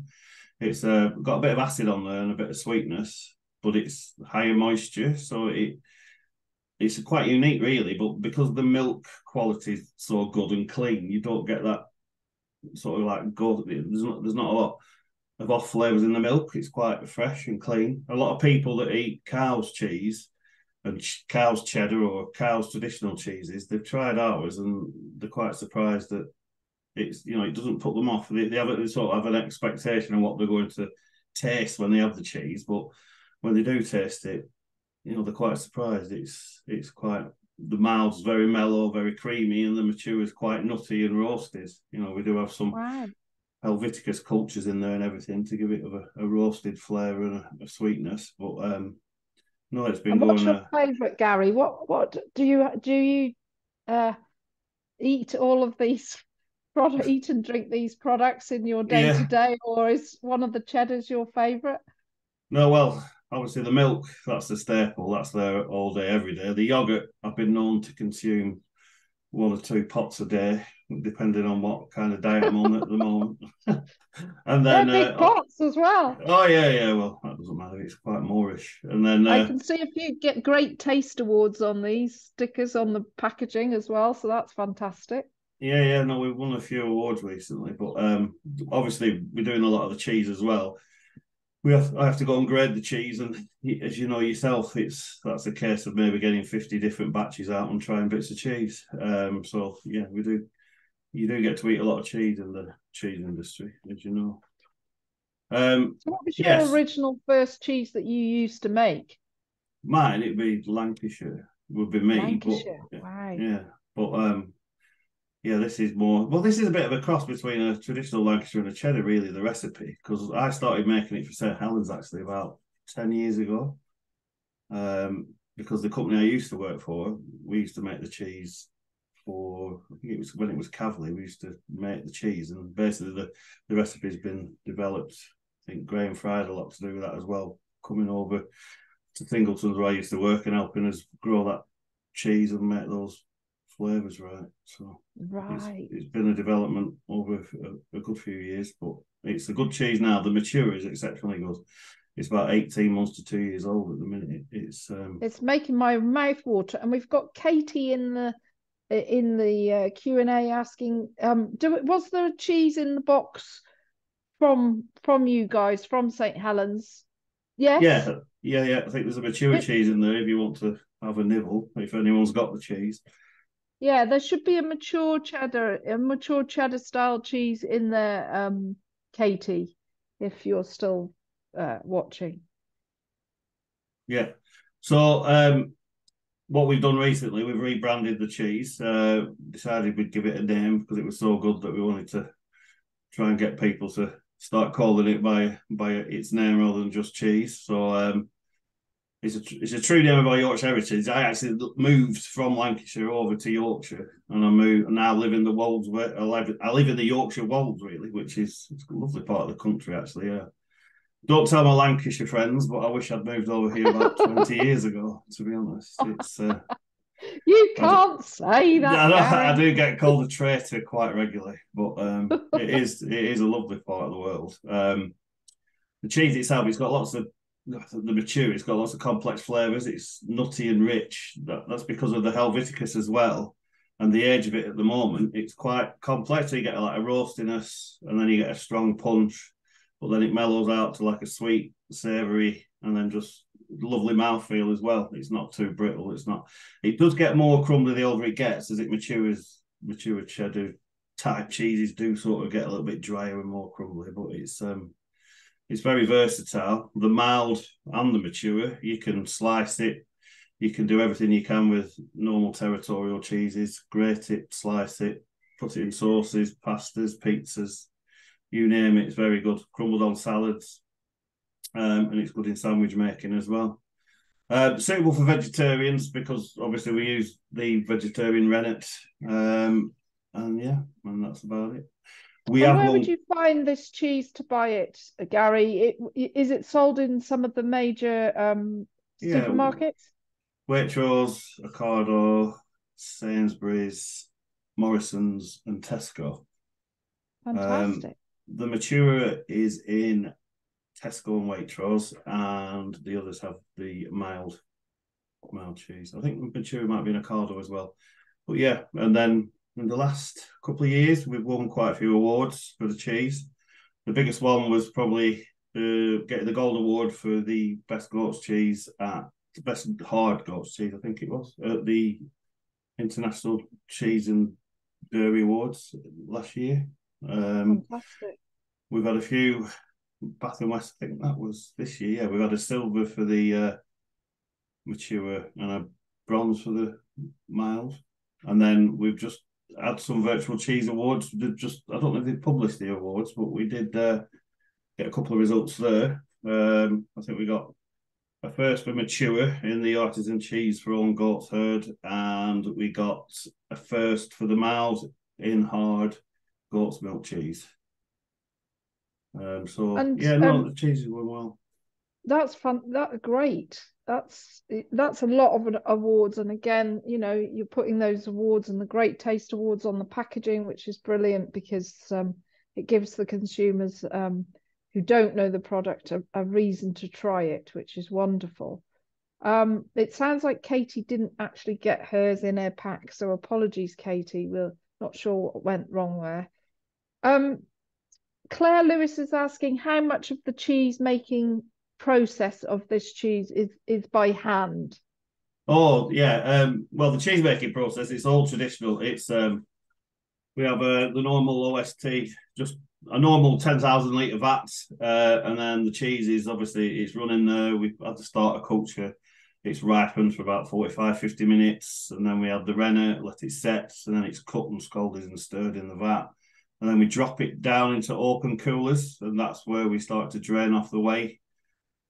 It's uh, got a bit of acid on there and a bit of sweetness, but it's higher moisture, so it it's quite unique, really. But because the milk quality is so good and clean, you don't get that sort of like good. There's not there's not a lot of off flavors in the milk. It's quite fresh and clean. A lot of people that eat cow's cheese and cow's cheddar or cow's traditional cheeses, they've tried ours and they're quite surprised that it's you know it doesn't put them off. They, they have they sort of have an expectation of what they're going to taste when they have the cheese, but when they do taste it, you know they're quite surprised. It's it's quite the mild's very mellow, very creamy, and the mature is quite nutty and roasted. You know we do have some wow. Helveticus cultures in there and everything to give it a, a roasted flavour and a, a, sweetness. But um no, it's been. And what's your uh, favourite, Gary? What what do you do you uh eat all of these product eat and drink these products in your day to day, or is one of the cheddars your favourite? No, well, obviously the milk that's the staple. That's there all day, every day. The yogurt I've been known to consume one or two pots a day, depending on what kind of diet I'm on at the moment. and then big uh, pots as well. Oh yeah, yeah. Well, that doesn't matter. It's quite moreish. And then uh, I can see a few get great taste awards on these stickers on the packaging as well. So that's fantastic. Yeah, yeah, no, we've won a few awards recently, but um, obviously we're doing a lot of the cheese as well. We have, I have to go and grade the cheese, and as you know yourself, it's that's a case of maybe getting fifty different batches out and trying bits of cheese. Um, so yeah, we do. You do get to eat a lot of cheese in the cheese industry, as you know. Um, so what was your yes. original first cheese that you used to make? Mine, it'd be Lancashire. Would be me. Lancashire, but? Yeah, but um, yeah, this is more. Well, this is a bit of a cross between a traditional Lancashire and a cheddar, really. The recipe, because I started making it for St Helens actually about ten years ago. Um, because the company I used to work for, we used to make the cheese for. I think it was when it was Kavli. We used to make the cheese, and basically the the recipe's been developed. I think Graham Fry had a lot to do with that as well. Coming over to Singleton's where I used to work and helping us grow that cheese and make those flavors right. So right, it's, it's been a development over a, a, good few years, but it's a good cheese now. The mature is exceptionally good. It's about eighteen months to two years old at the minute. It's um, it's making my mouth water, and we've got Katie in the in the uh, Q and A asking, um, do it was there a cheese in the box from from you guys from St Helens? Yes. Yeah, yeah, yeah. I think there's a mature cheese in there if you want to have a nibble. If anyone's got the cheese. Yeah, there should be a mature cheddar, a mature cheddar style cheese in there, um, Katie, if you're still uh, watching. Yeah. So um, what we've done recently, we've rebranded the cheese. Uh, decided we'd give it a name because it was so good that we wanted to try and get people to start calling it by by its name rather than just cheese. So um, it's a it's a true name of our Yorkshire heritage. I actually moved from Lancashire over to Yorkshire, and I moved. And now live in the Wolds. Where I live, I live in the Yorkshire Wolds, really, which is it's a lovely part of the country, actually. Yeah. Don't tell my Lancashire friends, but I wish I'd moved over here about twenty years ago. To be honest, it's. Uh, you can't say that. I, I, do get called a traitor quite regularly, but um, it is it is a lovely part of the world. Um, the cheese itself, it's got lots of the mature, it's got lots of complex flavors. It's nutty and rich. That, that's because of the Helveticus as well, and the age of it at the moment. It's quite complex. So you get a roastiness, and then you get a strong punch, but then it mellows out to like a sweet, savoury, and then just lovely mouthfeel as well. It's not too brittle. It's not. It does get more crumbly the older it gets as it matures. Mature cheddar type cheeses do sort of get a little bit drier and more crumbly, but it's um it's very versatile. The mild and the mature, you can slice it. You can do everything you can with normal territorial cheeses. Grate it, slice it, put it in sauces, pastas, pizzas, you name it. It's very good. Crumbled on salads, um, and it's good in sandwich making as well. Uh, suitable for vegetarians because obviously we use the vegetarian rennet, um, and yeah, and that's about it. We and have where one... would you find this cheese to buy it, Gary? It, is it sold in some of the major um, yeah, supermarkets? Waitrose, Ocado, Sainsbury's, Morrison's, and Tesco. Fantastic. Um, the Matura is in Tesco and Waitrose, and the others have the mild mild cheese. I think Matura might be in Ocado as well. But yeah, and then in the last couple of years, we've won quite a few awards for the cheese. The biggest one was probably uh, getting the gold award for the best goat's cheese at the best hard goat's cheese, I think it was, at the International Cheese and Dairy Awards last year. Um, Fantastic. We've had a few Bath and West. I think that was this year. Yeah, we've had a silver for the uh, mature and a bronze for the mild, and then we've just had some virtual cheese awards. just I don't know if they published the awards, but we did uh, get a couple of results there. Um, I think we got a first for mature in the artisan cheese for own goats herd, and we got a first for the mild in hard goat's milk cheese. Um, so and, yeah, no, um, the cheeses went well. That's fun. That great. That's that's a lot of awards, and again, you know, you're putting those awards and the Great Taste Awards on the packaging, which is brilliant because um, it gives the consumers um, who don't know the product a, a, reason to try it, which is wonderful. Um, it sounds like Katie didn't actually get hers in her pack, so apologies, Katie. We're not sure what went wrong there. Um, Claire Lewis is asking how much of the cheese making process of this cheese is is by hand. Oh yeah, um, well the cheese making process it's all traditional. It's um, we have uh, the normal OST, just a normal ten thousand liter vat, uh, and then the cheese is obviously it's running there. We've had to start a culture. It's ripened for about 45, 50 minutes, and then we have the rennet, let it set, and then it's cut and scalded and stirred in the vat and then we drop it down into open coolers, and that's where we start to drain off the whey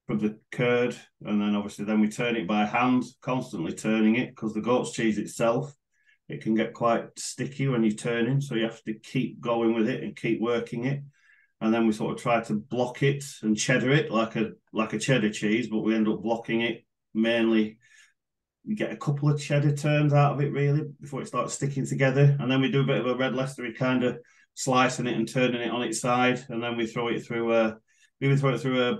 from the curd, and then obviously then we turn it by hand, constantly turning it because the goat's cheese itself it can get quite sticky when you're turning, so you have to keep going with it and keep working it. And then we sort of try to block it and cheddar it like a like a cheddar cheese, but we end up blocking it mainly. We get a couple of cheddar turns out of it really before it starts sticking together, and then we do a bit of a red Leicester kind of slicing it and turning it on its side, and then we throw it through a we would throw it through a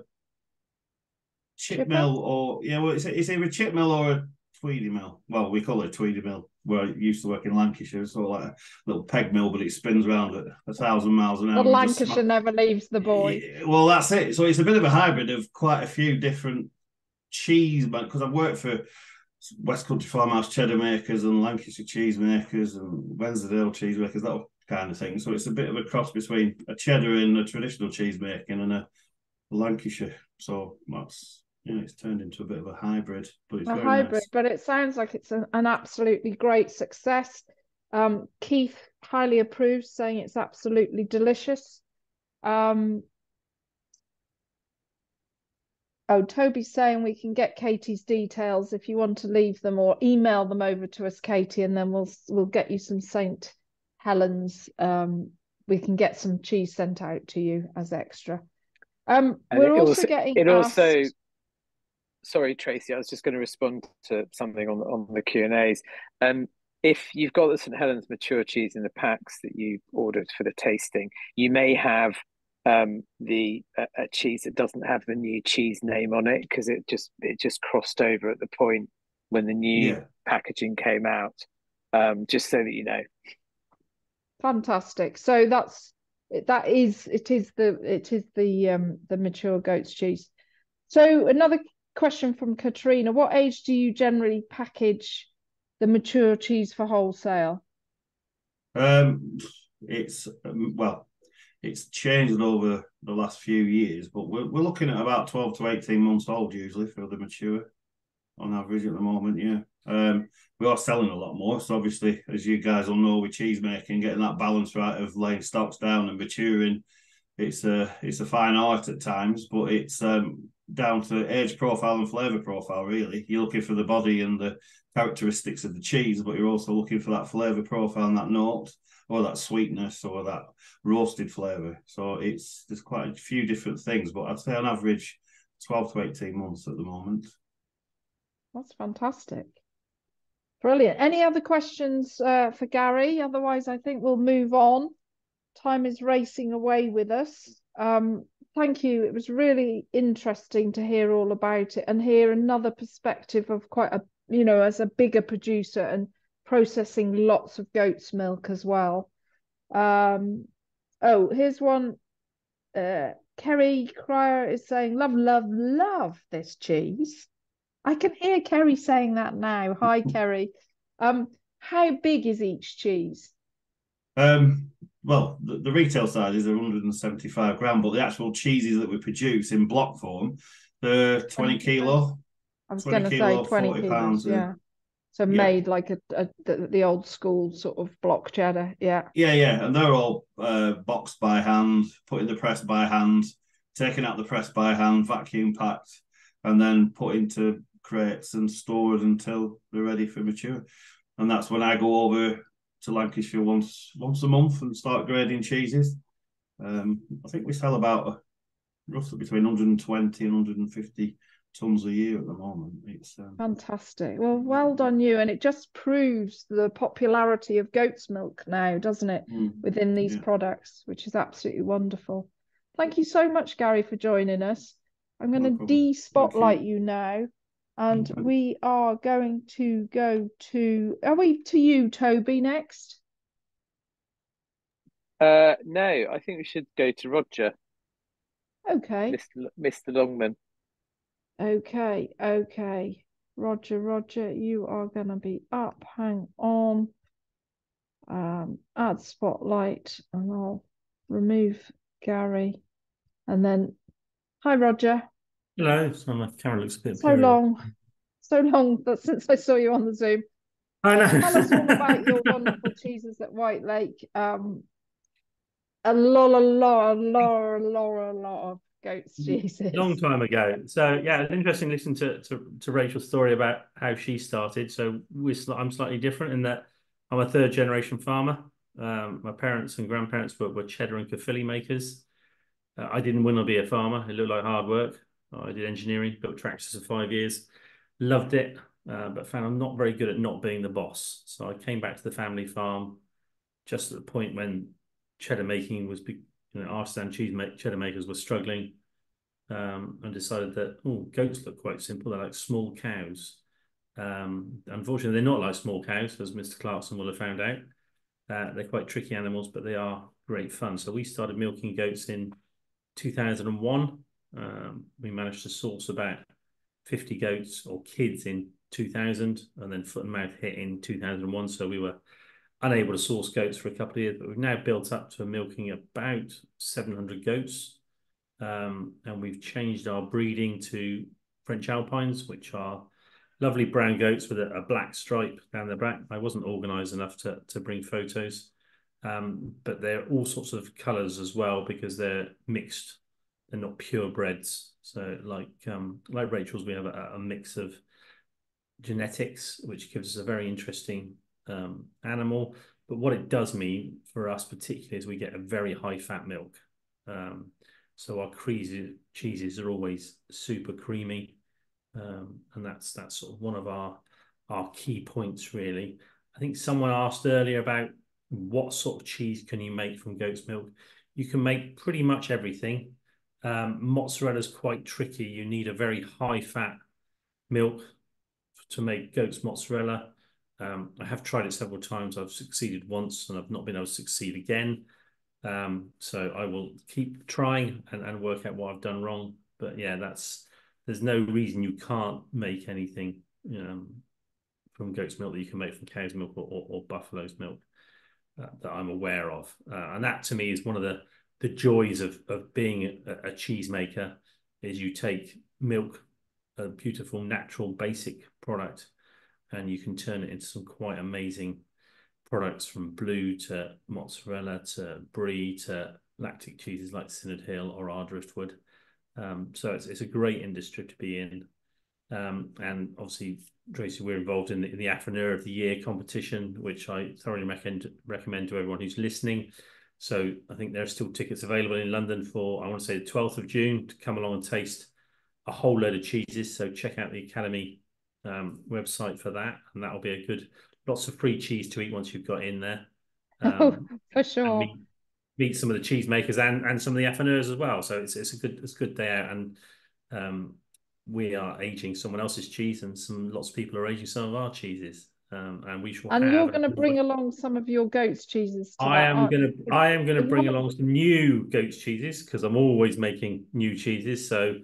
chip, chip mill, mill or yeah, well, it's, it's either a chip mill or a tweedy mill. Well, we call it a tweedy mill. Where I used to work in Lancashire, it's sort of like a little peg mill, but it spins around at a thousand miles an hour. But Lancashire never leaves the boy. Well, that's it. So it's a bit of a hybrid of quite a few different cheese, but because I've worked for West Country Farmhouse cheddar makers and Lancashire cheese makers and Wensleydale cheese makers. That kind of thing. So it's a bit of a cross between a cheddar and a traditional cheese making and a Lancashire. So that's you know, it's turned into a bit of a hybrid, but it's a hybrid. Nice. But it sounds like it's an, an absolutely great success. Um, Keith highly approves, saying it's absolutely delicious. Um, oh, Toby's saying we can get Katie's details if you want to leave them or email them over to us, Katie, and then we'll we'll get you some Saint Helen's. Um, we can get some cheese sent out to you as extra. Um, we're also, also, getting it asked... also. Sorry, Tracy. I was just going to respond to something on on the Q and A's. Um, if you've got the St Helens mature cheese in the packs that you ordered for the tasting, you may have um, the a cheese that doesn't have the new cheese name on it because it just it just crossed over at the point when the new yeah. packaging came out. Um, just so that you know. Fantastic. So that's that is it is the it is the um the mature goat's cheese. So another question from Katrina. What age do you generally package the mature cheese for wholesale? Um, it's um, well, it's changed over the last few years, but we're, we're looking at about 12 to 18 months old usually for the mature on average at the moment. Yeah. Um, we are selling a lot more. So obviously, as you guys all know, with cheese making, getting that balance right of laying stocks down and maturing, it's a it's a fine art at times, but it's um, down to age profile and flavour profile. Really, you're looking for the body and the characteristics of the cheese, but you're also looking for that flavour profile and that note or that sweetness or that roasted flavour. So it's there's quite a few different things, but I'd say on average, twelve to eighteen months at the moment. That's fantastic. Brilliant. Any other questions uh, for Gary? Otherwise, I think we'll move on. Time is racing away with us. Um, thank you. It was really interesting to hear all about it and hear another perspective of quite a, you know, as a bigger producer and processing lots of goat's milk as well. Um, oh, here's one. Uh, Kerry Cryer is saying, love, love, love this cheese. I can hear Kerry saying that now. Hi, Kerry. Um, how big is each cheese? Um, well, the, the, retail size is 175 gram, but the actual cheeses that we produce in block form, they're 20 kilo. I was going to say 20 kilos, pounds yeah. So yeah. made like a, a the, the, old school sort of block cheddar, yeah. Yeah, yeah, and they're all uh, boxed by hand, put in the press by hand, taken out the press by hand, vacuum packed, and then put into crates and stored until they're ready for mature. And that's when I go over to Lancashire once once a month and start grading cheeses. Um, I think we sell about roughly between 120 and 150 tons a year at the moment. It's um... fantastic. Well, well done you, and it just proves the popularity of goat's milk now, doesn't it, mm. within these yeah. products, which is absolutely wonderful. Thank you so much, Gary, for joining us. I'm going no to de-spotlight you. you now and mm-hmm. we are going to go to, are we to you, Toby, next? Uh, no, I think we should go to Roger. Okay. Mr. Mr. Longman. Okay, okay. Roger, Roger, you are going to be up. Hang on. Um, add spotlight, and I'll remove Gary. And then, hi, Roger. Hello, so my camera looks a bit. So long, so long that since I saw you on the Zoom. I know. Tell us all about your wonderful cheeses at White Lake. Um, a lot, a lot, a lot, a lot, a lot of goats cheeses. Long time ago. So yeah, it's interesting listening to, to to Rachel's story about how she started. So we're I'm slightly different in that I'm a third generation farmer. Um, my parents and grandparents were, were cheddar and Caerphilly makers. Uh, I didn't want to be a farmer. It looked like hard work. I did engineering, built tractors for five years, loved it, uh, but found I'm not very good at not being the boss. So I came back to the family farm just at the point when cheddar making was, you know, artisan cheese make, cheddar makers were struggling, um, and decided that oh, goats look quite simple. They're like small cows. Um, unfortunately, they're not like small cows, as Mr. Clarkson will have found out. Uh, they're quite tricky animals, but they are great fun. So we started milking goats in 2001 um, we managed to source about 50 goats or kids in 2000 and then foot and mouth hit in 2001. So we were unable to source goats for a couple of years, but we've now built up to milking about 700 goats. Um, and we've changed our breeding to French Alpines, which are lovely brown goats with a, a black stripe down the back. I wasn't organized enough to, to bring photos, um, but they're all sorts of colors as well because they're mixed they're not purebreds. So like um, like Rachel's, we have a, a, mix of genetics, which gives us a very interesting um, animal. But what it does mean for us particularly is we get a very high fat milk. Um, so our cheeses, cheeses are always super creamy, um, and that's that's sort of one of our our key points really. I think someone asked earlier about what sort of cheese can you make from goat's milk. You can make pretty much everything. Um, mozzarella is quite tricky. You need a very high fat milk to make goat's mozzarella. Um, I have tried it several times. I've succeeded once and I've not been able to succeed again. Um, so I will keep trying and, and work out what I've done wrong. But yeah, that's there's no reason you can't make anything um, from goat's milk that you can make from cow's milk or, or, or buffalo's milk uh, that I'm aware of. Uh, and that to me is one of the the joys of of being a, a cheesemaker is you take milk, a beautiful natural basic product, and you can turn it into some quite amazing products from blue to mozzarella to brie to lactic cheeses like Sinodun Hill or our Driftwood. Um, so it's it's a great industry to be in. Um, and obviously, Tracy, we're involved in the, in the Affineur of the Year competition, which I thoroughly recommend recommend to everyone who's listening. So I think there are still tickets available in London for I want to say the 12th of June to come along and taste a whole load of cheeses. So check out the Academy um, website for that, and that'll be a good lots of free cheese to eat once you've got in there. Um, oh, for sure. Meet, meet, some of the cheesemakers and and some of the affineurs as well. So it's it's a good it's a good day out, and um, we are aging someone else's cheese, and some lots of people are aging some of our cheeses. Um, and we shall. And you're going to bring along some of your goat's cheeses. I am going to. I am going to bring along some new goat's cheeses because I'm always making new cheeses. So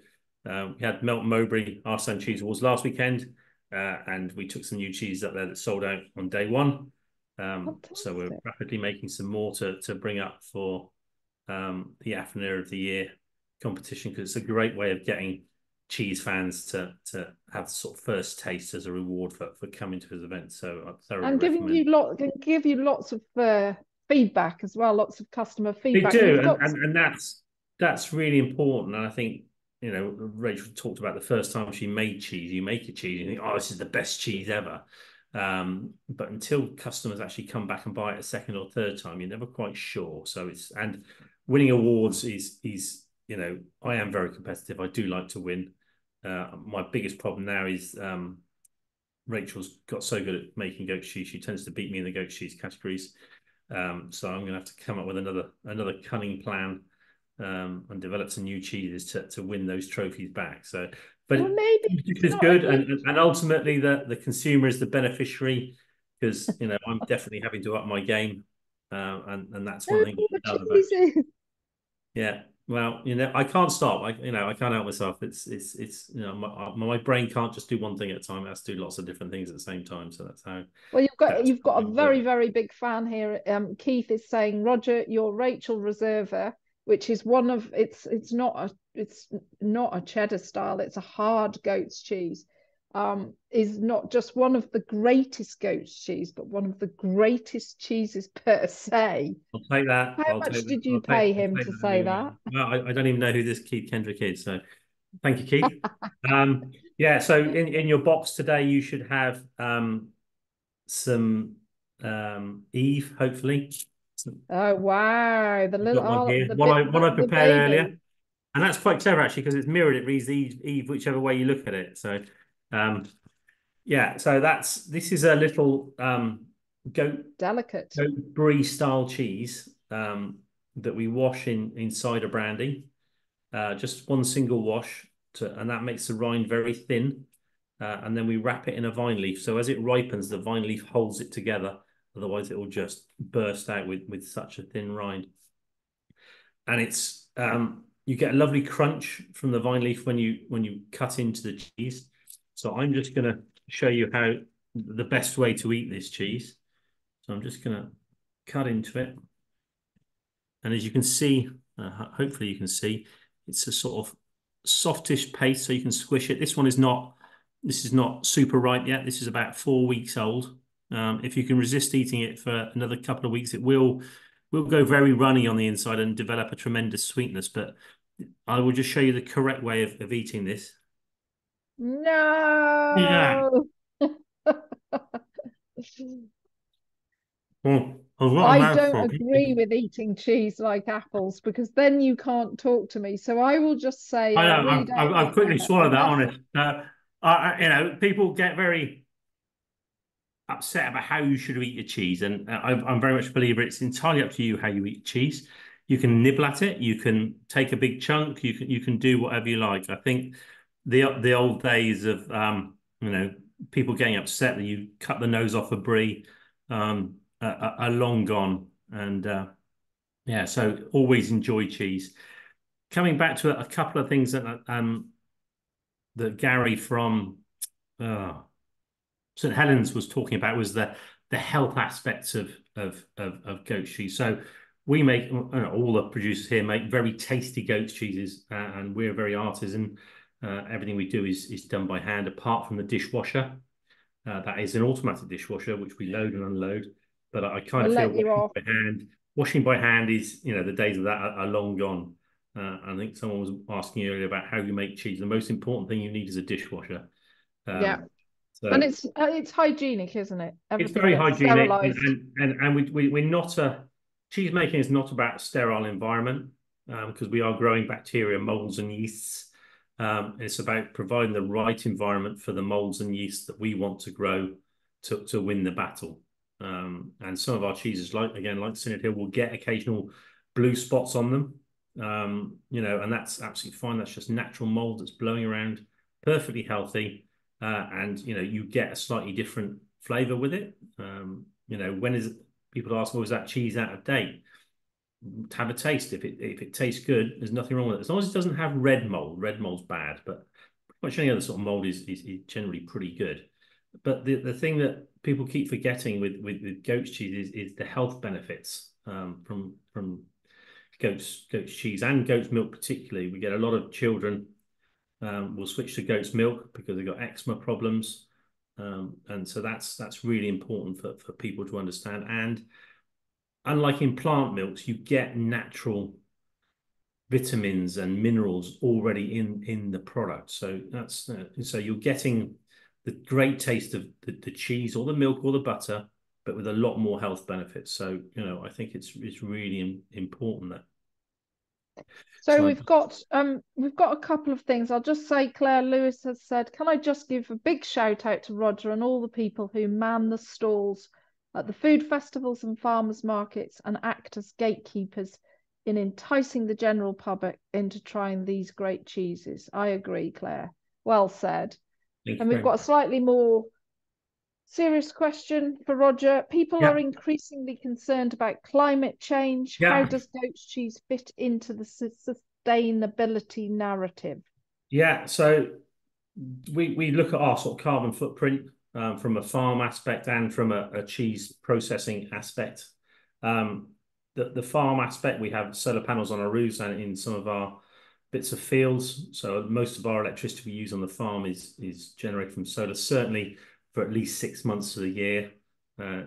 uh, we had Melton Mowbray Artisan Cheese Awards last weekend, uh, and we took some new cheese up there that sold out on day one. Um, so we're rapidly making some more to to bring up for um, the Affineur of the Year competition because it's a great way of getting cheese fans to to have sort of first taste as a reward for, for coming to his event. So I and giving you lot can give you lots of uh, feedback as well, lots of customer feedback. They do, and, and, and, that's that's really important. And I think you know Rachel talked about the first time she made cheese. You make a cheese, you think, oh, this is the best cheese ever. Um, but until customers actually come back and buy it a second or third time, you're never quite sure. So it's and winning awards is is you know I am very competitive. I do like to win. Uh, my biggest problem now is um, Rachel's got so good at making goat cheese; she tends to beat me in the goat cheese categories. Um, so I'm going to have to come up with another another cunning plan um, and develop some new cheeses to, to win those trophies back. So, but well, maybe it's good, and, and ultimately the the consumer is the beneficiary because you know I'm definitely having to up my game, uh, and and that's one thing. Yeah, well, you know, I can't stop. I, you know, I can't help myself. It's, it's, it's. You know, my, my brain can't just do one thing at a time. It has to do lots of different things at the same time. So that's how. Well, you've got you've got a very very big fan here. Um, Keith is saying, Roger, your Rachel Reserva, which is one of it's it's not a it's not a cheddar style. It's a hard goat's cheese um, is not just one of the greatest goat's cheese, but one of the greatest cheeses per se. I'll take that. How I'll much did you I'll pay take, him to say that? Well, I, I, don't even know who this Keith Kendrick is, so thank you, Keith. um, yeah, so in, in your box today, you should have um, some um, Eve, hopefully. Oh wow! The little one here. The one, I, one I prepared earlier, and that's quite clever actually because it's mirrored. It reads Eve, Eve, whichever way you look at it. So um, yeah, so that's this is a little um, goat delicate goat brie style cheese um, that we wash in in cider brandy. Uh, just one single wash, to, and that makes the rind very thin. Uh, and then we wrap it in a vine leaf. So as it ripens, the vine leaf holds it together. Otherwise, it will just burst out with with such a thin rind. And it's um, you get a lovely crunch from the vine leaf when you when you cut into the cheese. So I'm just going to show you how the best way to eat this cheese. So I'm just going to cut into it. And as you can see, uh, hopefully you can see, it's a sort of softish paste so you can squish it. This one is not, this is not super ripe yet. This is about four weeks old. Um, if you can resist eating it for another couple of weeks, it will will go very runny on the inside and develop a tremendous sweetness. But I will just show you the correct way of, of eating this. No. Yeah. well, I don't agree with eating cheese like apples because then you can't talk to me. So I will just say. I know. I've, I've, I've quickly swallowed that. Honest, uh, I, you know, people get very upset about how you should eat your cheese, and I'm very much a believer it's entirely up to you how you eat cheese. You can nibble at it. You can take a big chunk. You can you can do whatever you like. I think the the old days of um, you know people getting upset that you cut the nose off a brie um, are, are, long gone. And uh, yeah, so always enjoy cheese. Coming back to a, couple of things that um, that Gary from uh, St Helens was talking about was the the health aspects of of of, of goat cheese. So we make all the producers here make very tasty goat cheeses, uh, and we're very artisan. Uh, everything we do is is done by hand, apart from the dishwasher. Uh, that is an automatic dishwasher which we load and unload. But I, kind of feel washing by hand. Washing by hand is, you know, the days of that are, are long gone. Uh, I think someone was asking earlier about how you make cheese. The most important thing you need is a dishwasher. Um, yeah. So and it's uh, it's hygienic, isn't it? Everything it's very hygienic, and, and, and and we, we we're not a cheese making is not about a sterile environment because um, we are growing bacteria, molds, and yeasts. Um, it's about providing the right environment for the molds and yeast that we want to grow to, to win the battle. Um, and some of our cheeses, like again, like Sinodun Hill, will get occasional blue spots on them. Um, you know, and that's absolutely fine. That's just natural mold that's blowing around, perfectly healthy. Uh, and you know, you get a slightly different flavor with it. Um, you know, when is people ask, well, is that cheese out of date? Have a taste. If it if it tastes good, there's nothing wrong with it. As long as it doesn't have red mold. Red mold's bad, but much any other sort of mold is, is, is generally pretty good. But the, the thing that people keep forgetting with with, with goat's cheese is, is the health benefits um, from from goat's goat's cheese and goat's milk particularly. We get a lot of children um, will switch to goat's milk because they've got eczema problems. Um, and so that's that's really important for, for people to understand. And unlike in plant milks, you get natural vitamins and minerals already in in the product. So that's uh, so you're getting the great taste of the, the cheese or the milk or the butter, but with a lot more health benefits. So you know, I think it's it's really important that. So, so we've got um we've got a couple of things. I'll just say Claire Lewis has said, can I just give a big shout out to Roger and all the people who man the stalls at the food festivals and farmers markets and act as gatekeepers in enticing the general public into trying these great cheeses. I agree, Claire. Well said. Thank and we've got a slightly more serious question for Roger. People yeah. are increasingly concerned about climate change. Yeah. How does goat's cheese fit into the sustainability narrative? Yeah, so we, we look at our sort of carbon footprint um, from a farm aspect and from a, a cheese processing aspect. Um, the, the farm aspect, we have solar panels on our roofs and in some of our bits of fields. So most of our electricity we use on the farm is is generated from solar. Certainly for at least six months of the year. Uh,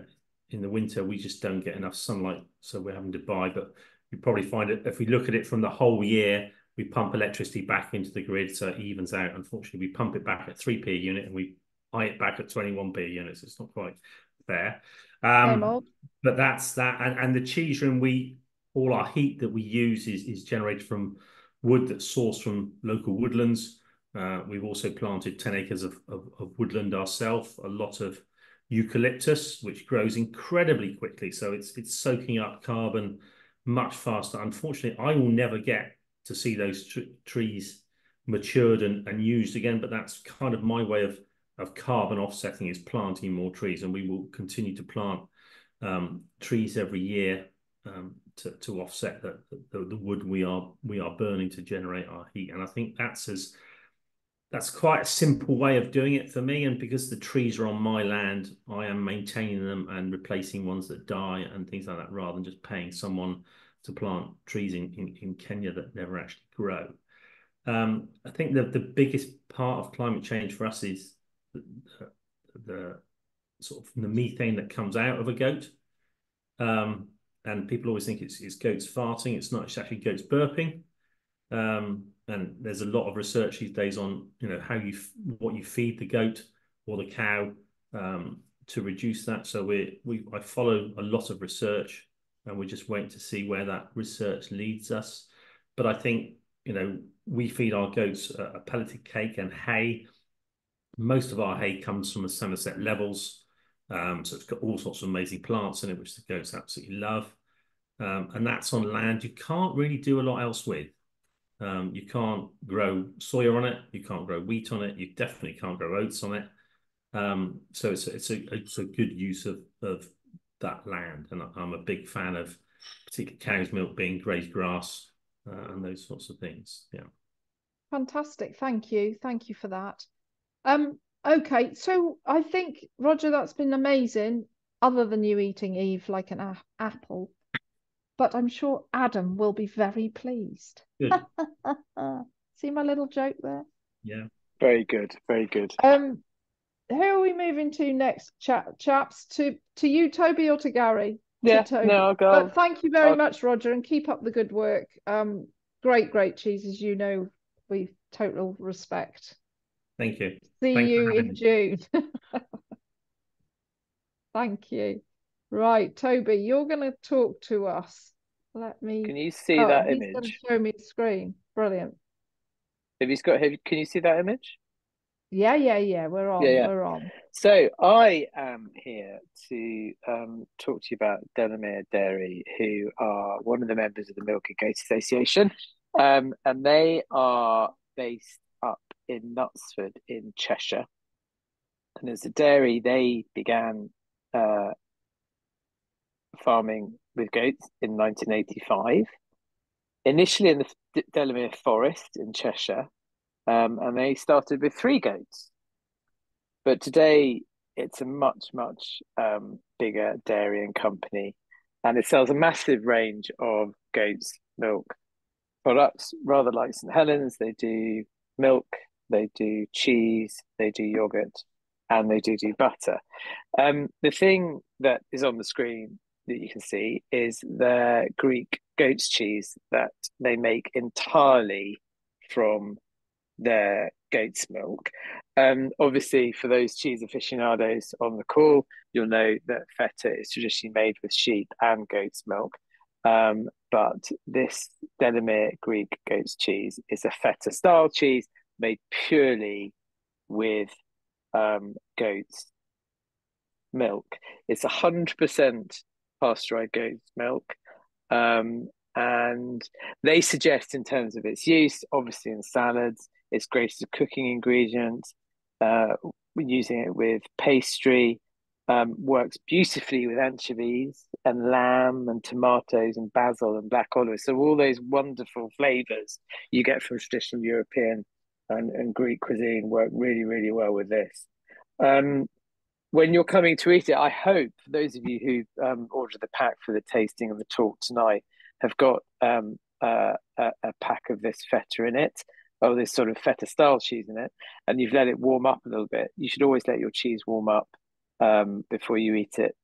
in the winter, we just don't get enough sunlight, so we're having to buy. But you probably find it if we look at it from the whole year, we pump electricity back into the grid, so it evens out. Unfortunately, we pump it back at three p a unit, and we buy it back at 21p units. It's not quite fair. Um, but that's that. And, and the cheese room, we all our heat that we use is, is generated from wood that's sourced from local woodlands. Uh, we've also planted 10 acres of, of, of woodland ourselves, a lot of eucalyptus, which grows incredibly quickly. So it's it's soaking up carbon much faster. Unfortunately, I will never get to see those tr trees matured and, and used again, but that's kind of my way of of carbon offsetting is planting more trees, and we will continue to plant um, trees every year um, to, to offset the, the, the wood we are we are burning to generate our heat. And I think that's as that's quite a simple way of doing it for me. And because the trees are on my land, I am maintaining them and replacing ones that die and things like that, rather than just paying someone to plant trees in, in, in Kenya that never actually grow. Um, I think that the biggest part of climate change for us is the, sort of the methane that comes out of a goat. Um, and people always think it's, it's goats farting. It's not. It's actually goats burping. Um, and there's a lot of research these days on you know how you what you feed the goat or the cow um, to reduce that. So we we I follow a lot of research, and we're just waiting to see where that research leads us. But I think you know we feed our goats a, a pelleted cake and hay most of our hay comes from the Somerset levels. Um, so it's got all sorts of amazing plants in it, which the goats absolutely love. Um, and that's on land you can't really do a lot else with. Um, you can't grow soya on it. You can't grow wheat on it. You definitely can't grow oats on it. Um, so it's a, it's a it's a good use of of that land, and I'm a big fan of particularly cow's milk being grazed grass uh, and those sorts of things. Yeah. Fantastic. Thank you. Thank you for that. Um, okay, so I think Roger, that's been amazing. Other than you eating Eve like an a- apple, but I'm sure Adam will be very pleased. See my little joke there? Yeah. Very good. Very good. Um, who are we moving to next, chaps? To to you, Toby, or to Gary? Yeah, to no, I'll go. But thank you very I'll... much, Roger, and keep up the good work. Um, great, great cheeses. You know, we total respect. Thank you. See Thanks you in me. June. thank you. Right, Toby, you're going to talk to us. Let me. Can you see oh, that image? Going to show me the screen. Brilliant. Have you got? Have you, can you see that image? Yeah, yeah, yeah. We're on. Yeah, yeah. We're on. So I am here to um, talk to you about Delamere Dairy, who are one of the members of the Milking Goat Association, um, and they are based up in Knutsford in Cheshire. And as a dairy, they began uh, farming with goats in 1985, initially in the Delamere Forest in Cheshire, um, and they started with three goats. But today, it's a much, much um, bigger dairy and company, and it sells a massive range of goats' milk products, rather like St Helens. They do milk, they do cheese, they do yogurt, and they do do butter. Um, the thing that is on the screen that you can see is the Greek goat's cheese that they make entirely from their goat's milk. Um, obviously, for those cheese aficionados on the call, you'll know that feta is traditionally made with sheep and goat's milk. Um, but this Delamere Greek goat's cheese is a feta style cheese made purely with um, goat's milk. It's 100% pasteurized goat's milk. Um, and they suggest, in terms of its use, obviously in salads, it's great as a cooking ingredient. Uh, using it with pastry, um, works beautifully with anchovies and lamb and tomatoes and basil and black olives. So all those wonderful flavors you get from traditional European and, and Greek cuisine work really, really well with this. Um, when you're coming to eat it, I hope those of you who um, ordered the pack for the tasting and the talk tonight have got um, uh, a, a, pack of this feta in it, or this sort of feta style cheese in it, and you've let it warm up a little bit. You should always let your cheese warm up um, before you eat it.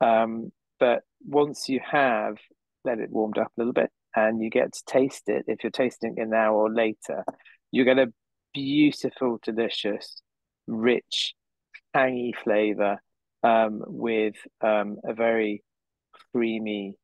Um, but once you have let it warmed up a little bit and you get to taste it, if you're tasting it now or later, you get a beautiful, delicious, rich, tangy flavor um, with um, a very creamy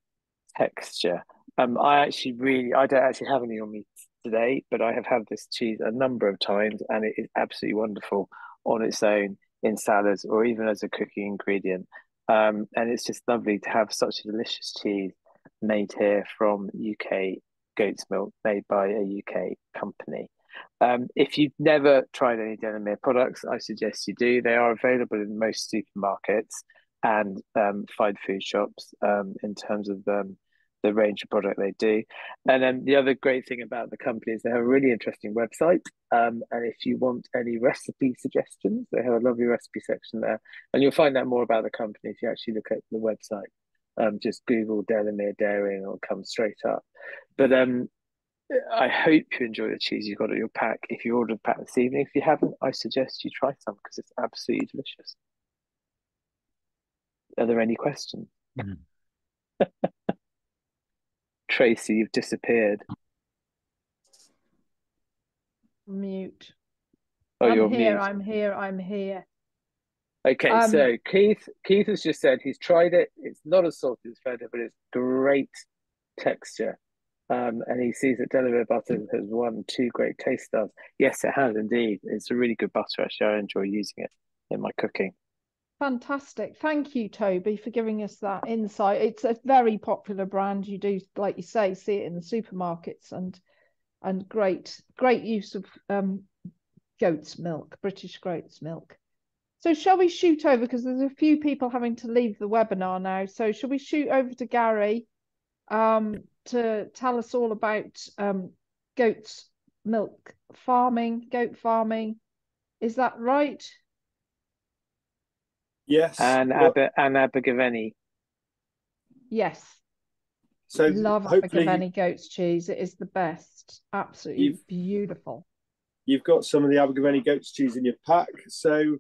texture. Um, I actually really, I don't actually have any on me today, but I have had this cheese a number of times, and it is absolutely wonderful on its own in salads or even as a cooking ingredient. Um, and it's just lovely to have such a delicious cheese made here from UK goat's milk, made by a UK company. Um, if you've never tried any Delamere products, I suggest you do. They are available in most supermarkets and um, fine food shops um, in terms of um, the range of product they do. And then the other great thing about the company is they have a really interesting website. Um, and if you want any recipe suggestions, they have a lovely recipe section there. And you'll find out more about the company if you actually look at the website. Um, just Google Delamere Dairy and it'll come straight up. But um, I hope you enjoy the cheese you got at your pack. If you ordered a pack this evening, if you haven't, I suggest you try some because it's absolutely delicious. Are there any questions? Mm. Tracy, you've disappeared. Mute. Oh, I'm you're here. mute. I'm here. I'm here. Okay, um, so Keith Keith has just said he's tried it. It's not as salty as feta, but it's great texture. Um, and he sees that Delamere butter has won two great taste stars. Yes, it has indeed. It's a really good butter. Actually, I enjoy using it in my cooking. Fantastic. Thank you, Toby, for giving us that insight. It's a very popular brand. You do, like you say, see it in the supermarkets and and great, great use of um, goat's milk, British goat's milk. So shall we shoot over because there's a few people having to leave the webinar now. So shall we shoot over to Gary um, to tell us all about um, goats milk farming, goat farming. Is that right? Yes. And well, and Abergavenny. Yes. So love Abergavenny goat's cheese. It is the best. Absolutely beautiful. You've got some of the Abergavenny goat's cheese in your pack. So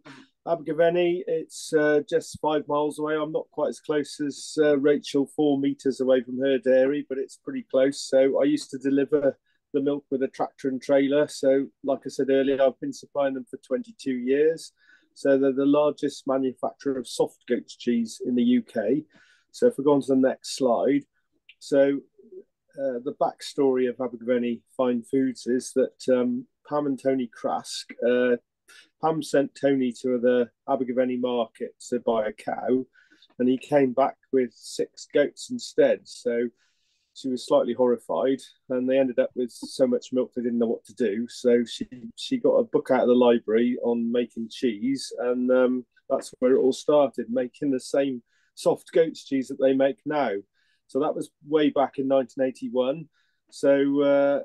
Abergavenny, it's uh, just five miles away. I'm not quite as close as uh, Rachel, four meters away from her dairy, but it's pretty close. So I used to deliver the milk with a tractor and trailer. So, like I said earlier, I've been supplying them for 22 years. So they're the largest manufacturer of soft goat's cheese in the UK. So if we go on to the next slide, so uh, the backstory of Abergavenny Fine Foods is that um, Pam and Tony Craske uh, Pam sent Tony to the Abergavenny market to buy a cow, and he came back with six goats instead. So she was slightly horrified, and they ended up with so much milk they didn't know what to do. So she she got a book out of the library on making cheese, and um, that's where it all started, making the same soft goat's cheese that they make now. So that was way back in 1981. So uh,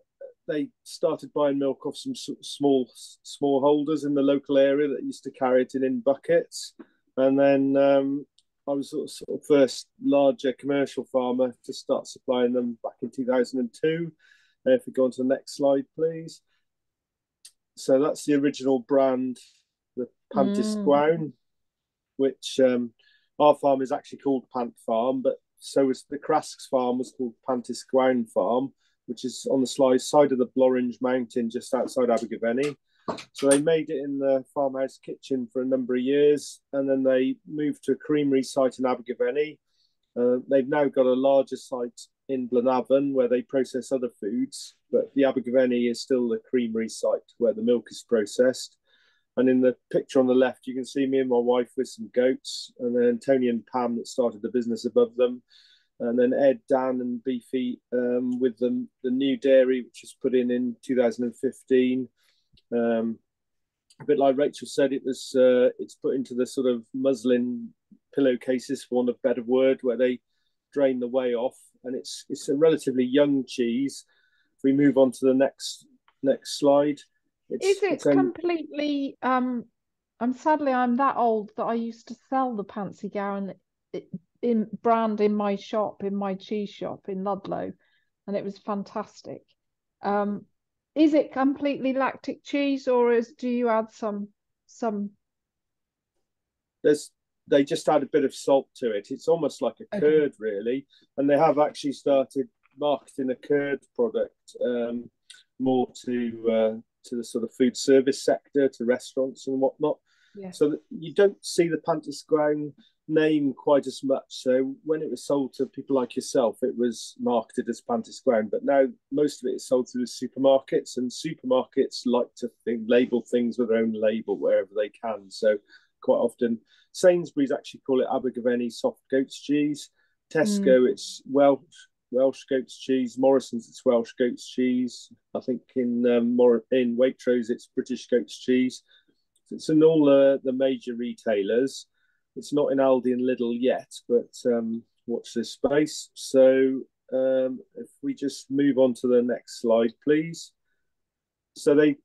they started buying milk off some small small holders in the local area that used to carry it in in buckets, and then um, I was sort of, sort of, first larger commercial farmer to start supplying them back in 2002. And if we go on to the next slide, please. So that's the original brand, the Pantis mm. which um, our farm is actually called Pant Farm, but so was the Craskes farm was called Pantis Farm which is on the slide, side of the Blorenge Mountain, just outside Abergavenny. So they made it in the farmhouse kitchen for a number of years, and then they moved to a creamery site in Abergavenny. Uh, they've now got a larger site in Blaenavon where they process other foods, but the Abergavenny is still the creamery site where the milk is processed. And in the picture on the left, you can see me and my wife with some goats, and then Tony and Pam that started the business above them and then Ed, Dan, and Beefy um, with the, the new dairy, which was put in in 2015. Um, a bit like Rachel said, it was uh, it's put into the sort of muslin pillowcases, for want of better word, where they drain the whey off, and it's it's a relatively young cheese. If we move on to the next next slide, it's, is it completely? Um, I'm sadly I'm that old that I used to sell the Pantysgawn in brand in my shop, in my cheese shop in Ludlow, and it was fantastic. Um, is it completely lactic cheese, or is do you add some some? There's they just add a bit of salt to it. It's almost like a curd, really, and they have actually started marketing a curd product um, more to uh, to the sort of food service sector, to restaurants and whatnot. Yeah. So that you don't see the Pantysgawn name quite as much. So when it was sold to people like yourself, it was marketed as Pantysgawn, but now most of it is sold through the supermarkets, and supermarkets like to think, label things with their own label wherever they can. So quite often, Sainsbury's actually call it Abergavenny soft goat's cheese. Tesco, mm. it's Welsh Welsh goat's cheese. Morrison's, it's Welsh goat's cheese. I think in um, Mor- in Waitrose, it's British goat's cheese. It's in all uh, the major retailers. It's not in Aldi and Lidl yet, but um, watch this space. So um, if we just move on to the next slide, please. So they,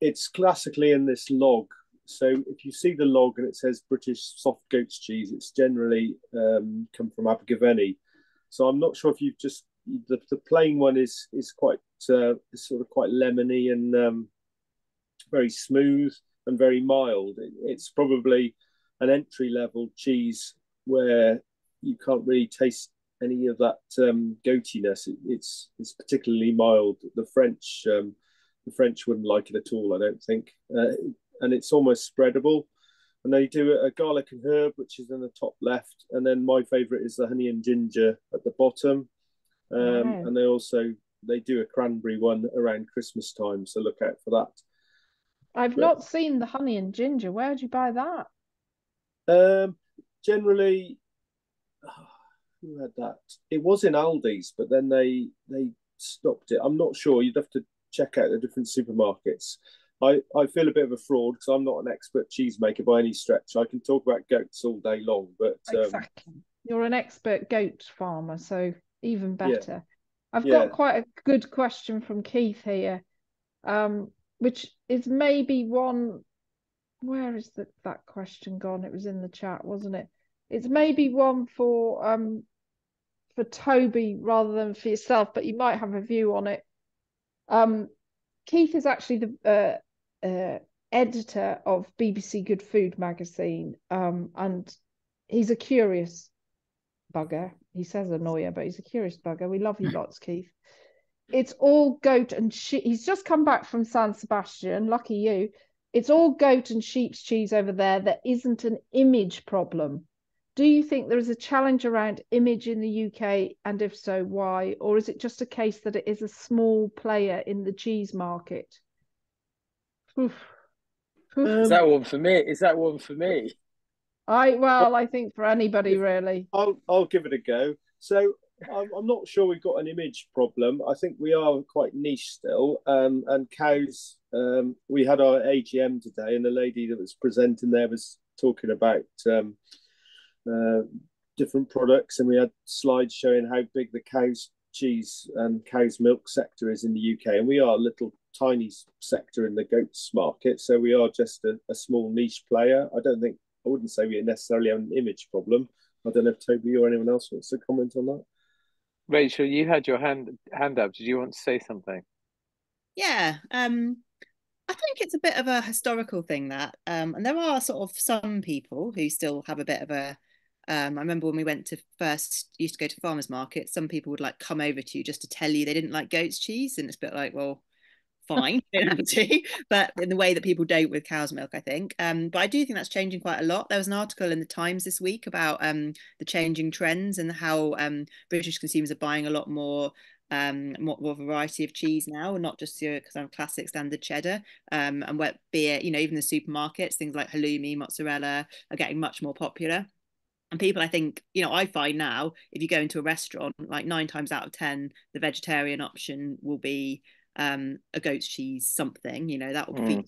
it's classically in this log. So if you see the log and it says British soft goat's cheese, it's generally um, come from Abergavenny. So I'm not sure if you've just the, the plain one is is quite uh, is sort of quite lemony and um, very smooth and very mild. It, it's probably an entry level cheese where you can't really taste any of that um, goatiness. It, it's it's particularly mild. The French um, the French wouldn't like it at all. I don't think, uh, and it's almost spreadable. And they do a garlic and herb, which is in the top left, and then my favourite is the honey and ginger at the bottom. Um, And they also they do a cranberry one around Christmas time, so look out for that. I've but, not seen the honey and ginger. Where did you buy that? Um, generally, oh, who had that? It was in Aldi's, but then they they stopped it. I'm not sure. You'd have to check out the different supermarkets. I, I feel a bit of a fraud because I'm not an expert cheesemaker by any stretch. I can talk about goats all day long, but um, exactly. You're an expert goat farmer, so even better. Yeah. I've yeah. got quite a good question from Keith here. um, which is maybe one. Where is the, that question gone? It was in the chat, wasn't it? It's maybe one for um for Toby rather than for yourself, but you might have a view on it. Um, Keith is actually the uh, uh, editor of BBC Good Food magazine, um, and he's a curious bugger. He says annoyer, but he's a curious bugger. We love you lots, Keith. It's all goat and. He's just come back from San Sebastian. Lucky you. It's all goat and sheep's cheese over there. There isn't an image problem. Do you think there is a challenge around image in the UK? And if so, why? Or is it just a case that it is a small player in the cheese market? Oof. Oof. Is that one for me? Is that one for me? I well, I think for anybody really. I'll I'll give it a go. So I'm, I'm not sure we've got an image problem. I think we are quite niche still. Um, and cows. Um, we had our AGM today, and the lady that was presenting there was talking about um, uh, different products, and we had slides showing how big the cow's cheese and cow's milk sector is in the UK, and we are a little tiny sector in the goats market, so we are just a, a small niche player. I don't think I wouldn't say we necessarily have an image problem. I don't know if Toby or anyone else wants to comment on that. Rachel, you had your hand hand up. Did you want to say something? Yeah, um, I think it's a bit of a historical thing that, um, and there are sort of some people who still have a bit of a um, I remember when we went to first used to go to farmers market, some people would like come over to you just to tell you they didn't like goat's cheese, and it's a bit like, well, fine, to, but in the way that people don't with cow's milk, I think. Um, but I do think that's changing quite a lot. There was an article in the Times this week about um, the changing trends and how um, British consumers are buying a lot more um more, more variety of cheese now and not just your kind of classic standard cheddar um and wet beer you know even the supermarkets things like halloumi mozzarella are getting much more popular and people i think you know i find now if you go into a restaurant like nine times out of ten the vegetarian option will be um a goat's cheese something you know that will be mm.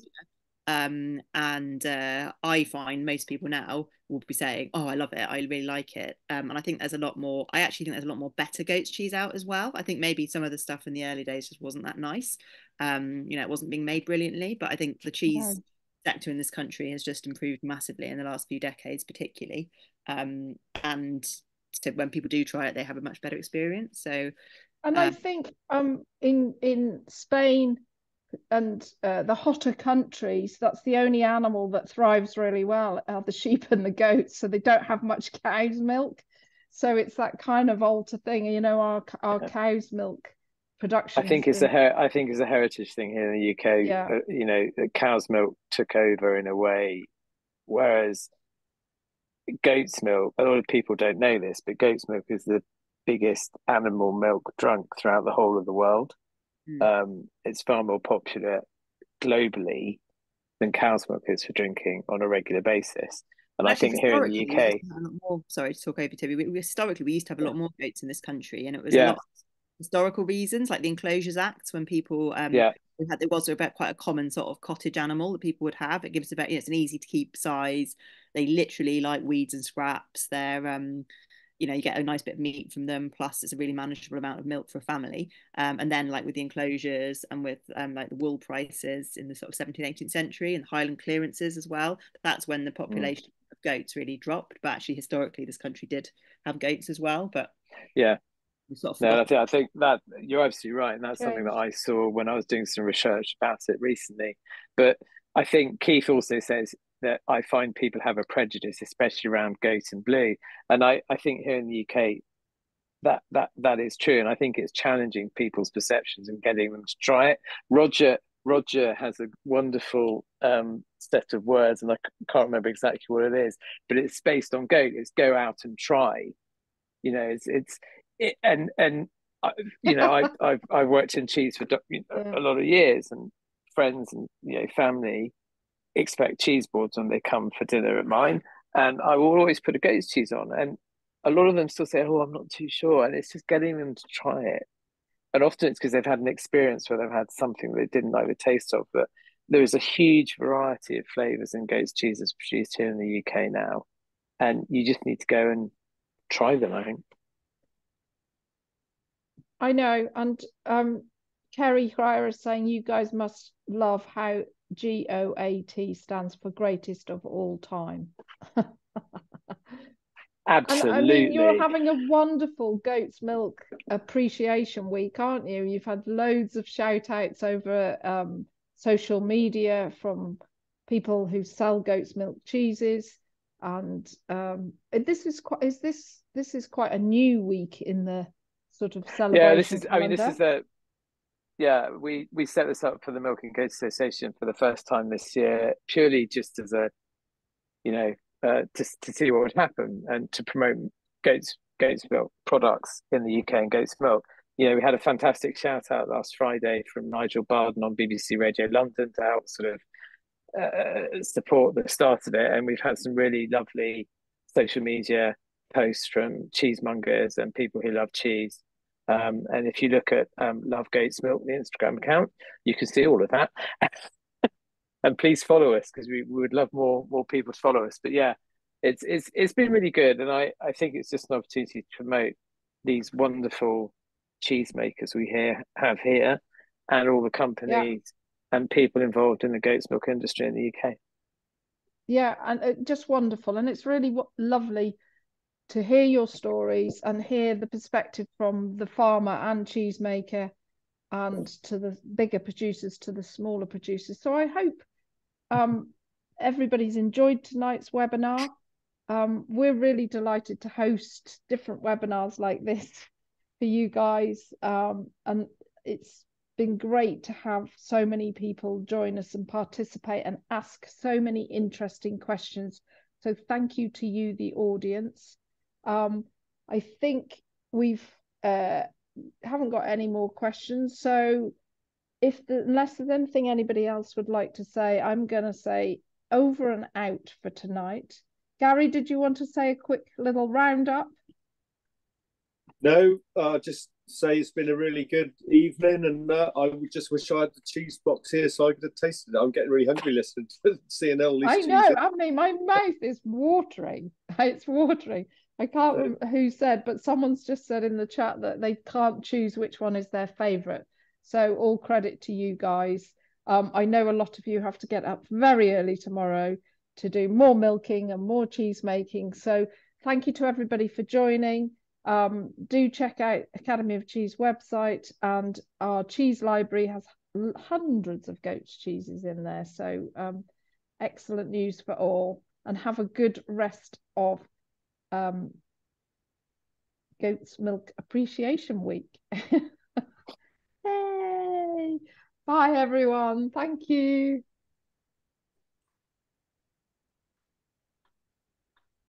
um and uh i find most people now will be saying oh i love it i really like it um and i think there's a lot more i actually think there's a lot more better goat's cheese out as well i think maybe some of the stuff in the early days just wasn't that nice um you know it wasn't being made brilliantly but i think the cheese yeah sector in this country has just improved massively in the last few decades, particularly. Um, and so when people do try it, they have a much better experience. So, and I think um, in in Spain and uh, the hotter countries, that's the only animal that thrives really well are the sheep and the goats. So they don't have much cow's milk. So it's that kind of alter thing, you know, our our cow's milk production. I think it's a her- I think it's a heritage thing here in the UK. Yeah. Uh, you know, cow's milk took over in a way, whereas goat's milk. A lot of people don't know this, but goat's milk is the biggest animal milk drunk throughout the whole of the world. Mm. Um, it's far more popular globally than cow's milk is for drinking on a regular basis. And Actually, I think here in the UK, more, sorry to talk over Toby. We, we, historically, we used to have a lot more goats in this country, and it was yeah. a lot historical reasons, like the Enclosures Act, when people um yeah. had it was about quite a common sort of cottage animal that people would have. It gives about you know, it's an easy to keep size. They literally like weeds and scraps. They're um you know you get a nice bit of meat from them plus it's a really manageable amount of milk for a family um, and then like with the enclosures and with um, like the wool prices in the sort of 17th 18th century and highland clearances as well that's when the mm. population mm. of goats really dropped but actually historically this country did have goats as well but yeah Sort of no, I think, I think that you're absolutely right, and that's something that I saw when I was doing some research about it recently. But I think Keith also says that I find people have a prejudice, especially around goat and blue, and I, I think here in the UK that that that is true, and I think it's challenging people's perceptions and getting them to try it. Roger Roger has a wonderful um, set of words, and I can't remember exactly what it is, but it's based on goat. It's go out and try. You know, it's it's it, and and you know I, I've I've worked in cheese for you know, a lot of years, and friends and you know family expect cheese boards when they come for dinner at mine, and I will always put a goat's cheese on, and a lot of them still say, "Oh, I'm not too sure," and it's just getting them to try it. And often it's because they've had an experience where they've had something they didn't like the taste of, but there is a huge variety of flavors in goat's cheeses produced here in the UK now, and you just need to go and try them. I think. I know, and um, Kerry Cryer is saying you guys must love how GOAT stands for greatest of all time. Absolutely. And, I mean, you're having a wonderful goat's milk appreciation week, aren't you? You've had loads of shout outs over um, social media from people who sell goat's milk cheeses. And um, this is quite is this this is quite a new week in the sort of celebration. Yeah, this is. I mean, this is a. Yeah, we we set this up for the Milking Goat Association for the first time this year, purely just as a, you know, uh, to to see what would happen and to promote goats goats milk products in the UK and goats milk. You know, we had a fantastic shout out last Friday from Nigel Barden on BBC Radio London to help sort of uh, support the start of it, and we've had some really lovely social media posts from cheesemongers and people who love cheese. Um, and if you look at um, Love Goats Milk, the Instagram account, you can see all of that. and please follow us because we, we would love more more people to follow us. But yeah, it's it's it's been really good, and I I think it's just an opportunity to promote these wonderful cheesemakers we here have here, and all the companies yeah. and people involved in the goat's milk industry in the UK. Yeah, and uh, just wonderful, and it's really lovely to hear your stories and hear the perspective from the farmer and cheesemaker and to the bigger producers to the smaller producers so i hope um, everybody's enjoyed tonight's webinar. Um, we're really delighted to host different webinars like this for you guys. Um, and it's been great to have so many people join us and participate and ask so many interesting questions. So thank you to you, the audience. Um, I think we've uh, haven't got any more questions. So if the, unless there's anything anybody else would like to say, I'm going to say over and out for tonight. Gary, did you want to say a quick little roundup? No, uh, just say it's been a really good evening, and uh, I would just wish I had the cheese box here so I could have tasted it. I'm getting really hungry listening to seeing all these. I know. I mean, my mouth is watering. It's watering. I can't remember who said, but someone's just said in the chat that they can't choose which one is their favourite. So all credit to you guys. Um, I know a lot of you have to get up very early tomorrow to do more milking and more cheese making. So thank you to everybody for joining. Um, do check out Academy of Cheese website and our cheese library has hundreds of goat's cheeses in there. So um, excellent news for all and have a good rest of um, Goat's Milk Appreciation Week. Yay! Bye, everyone. Thank you.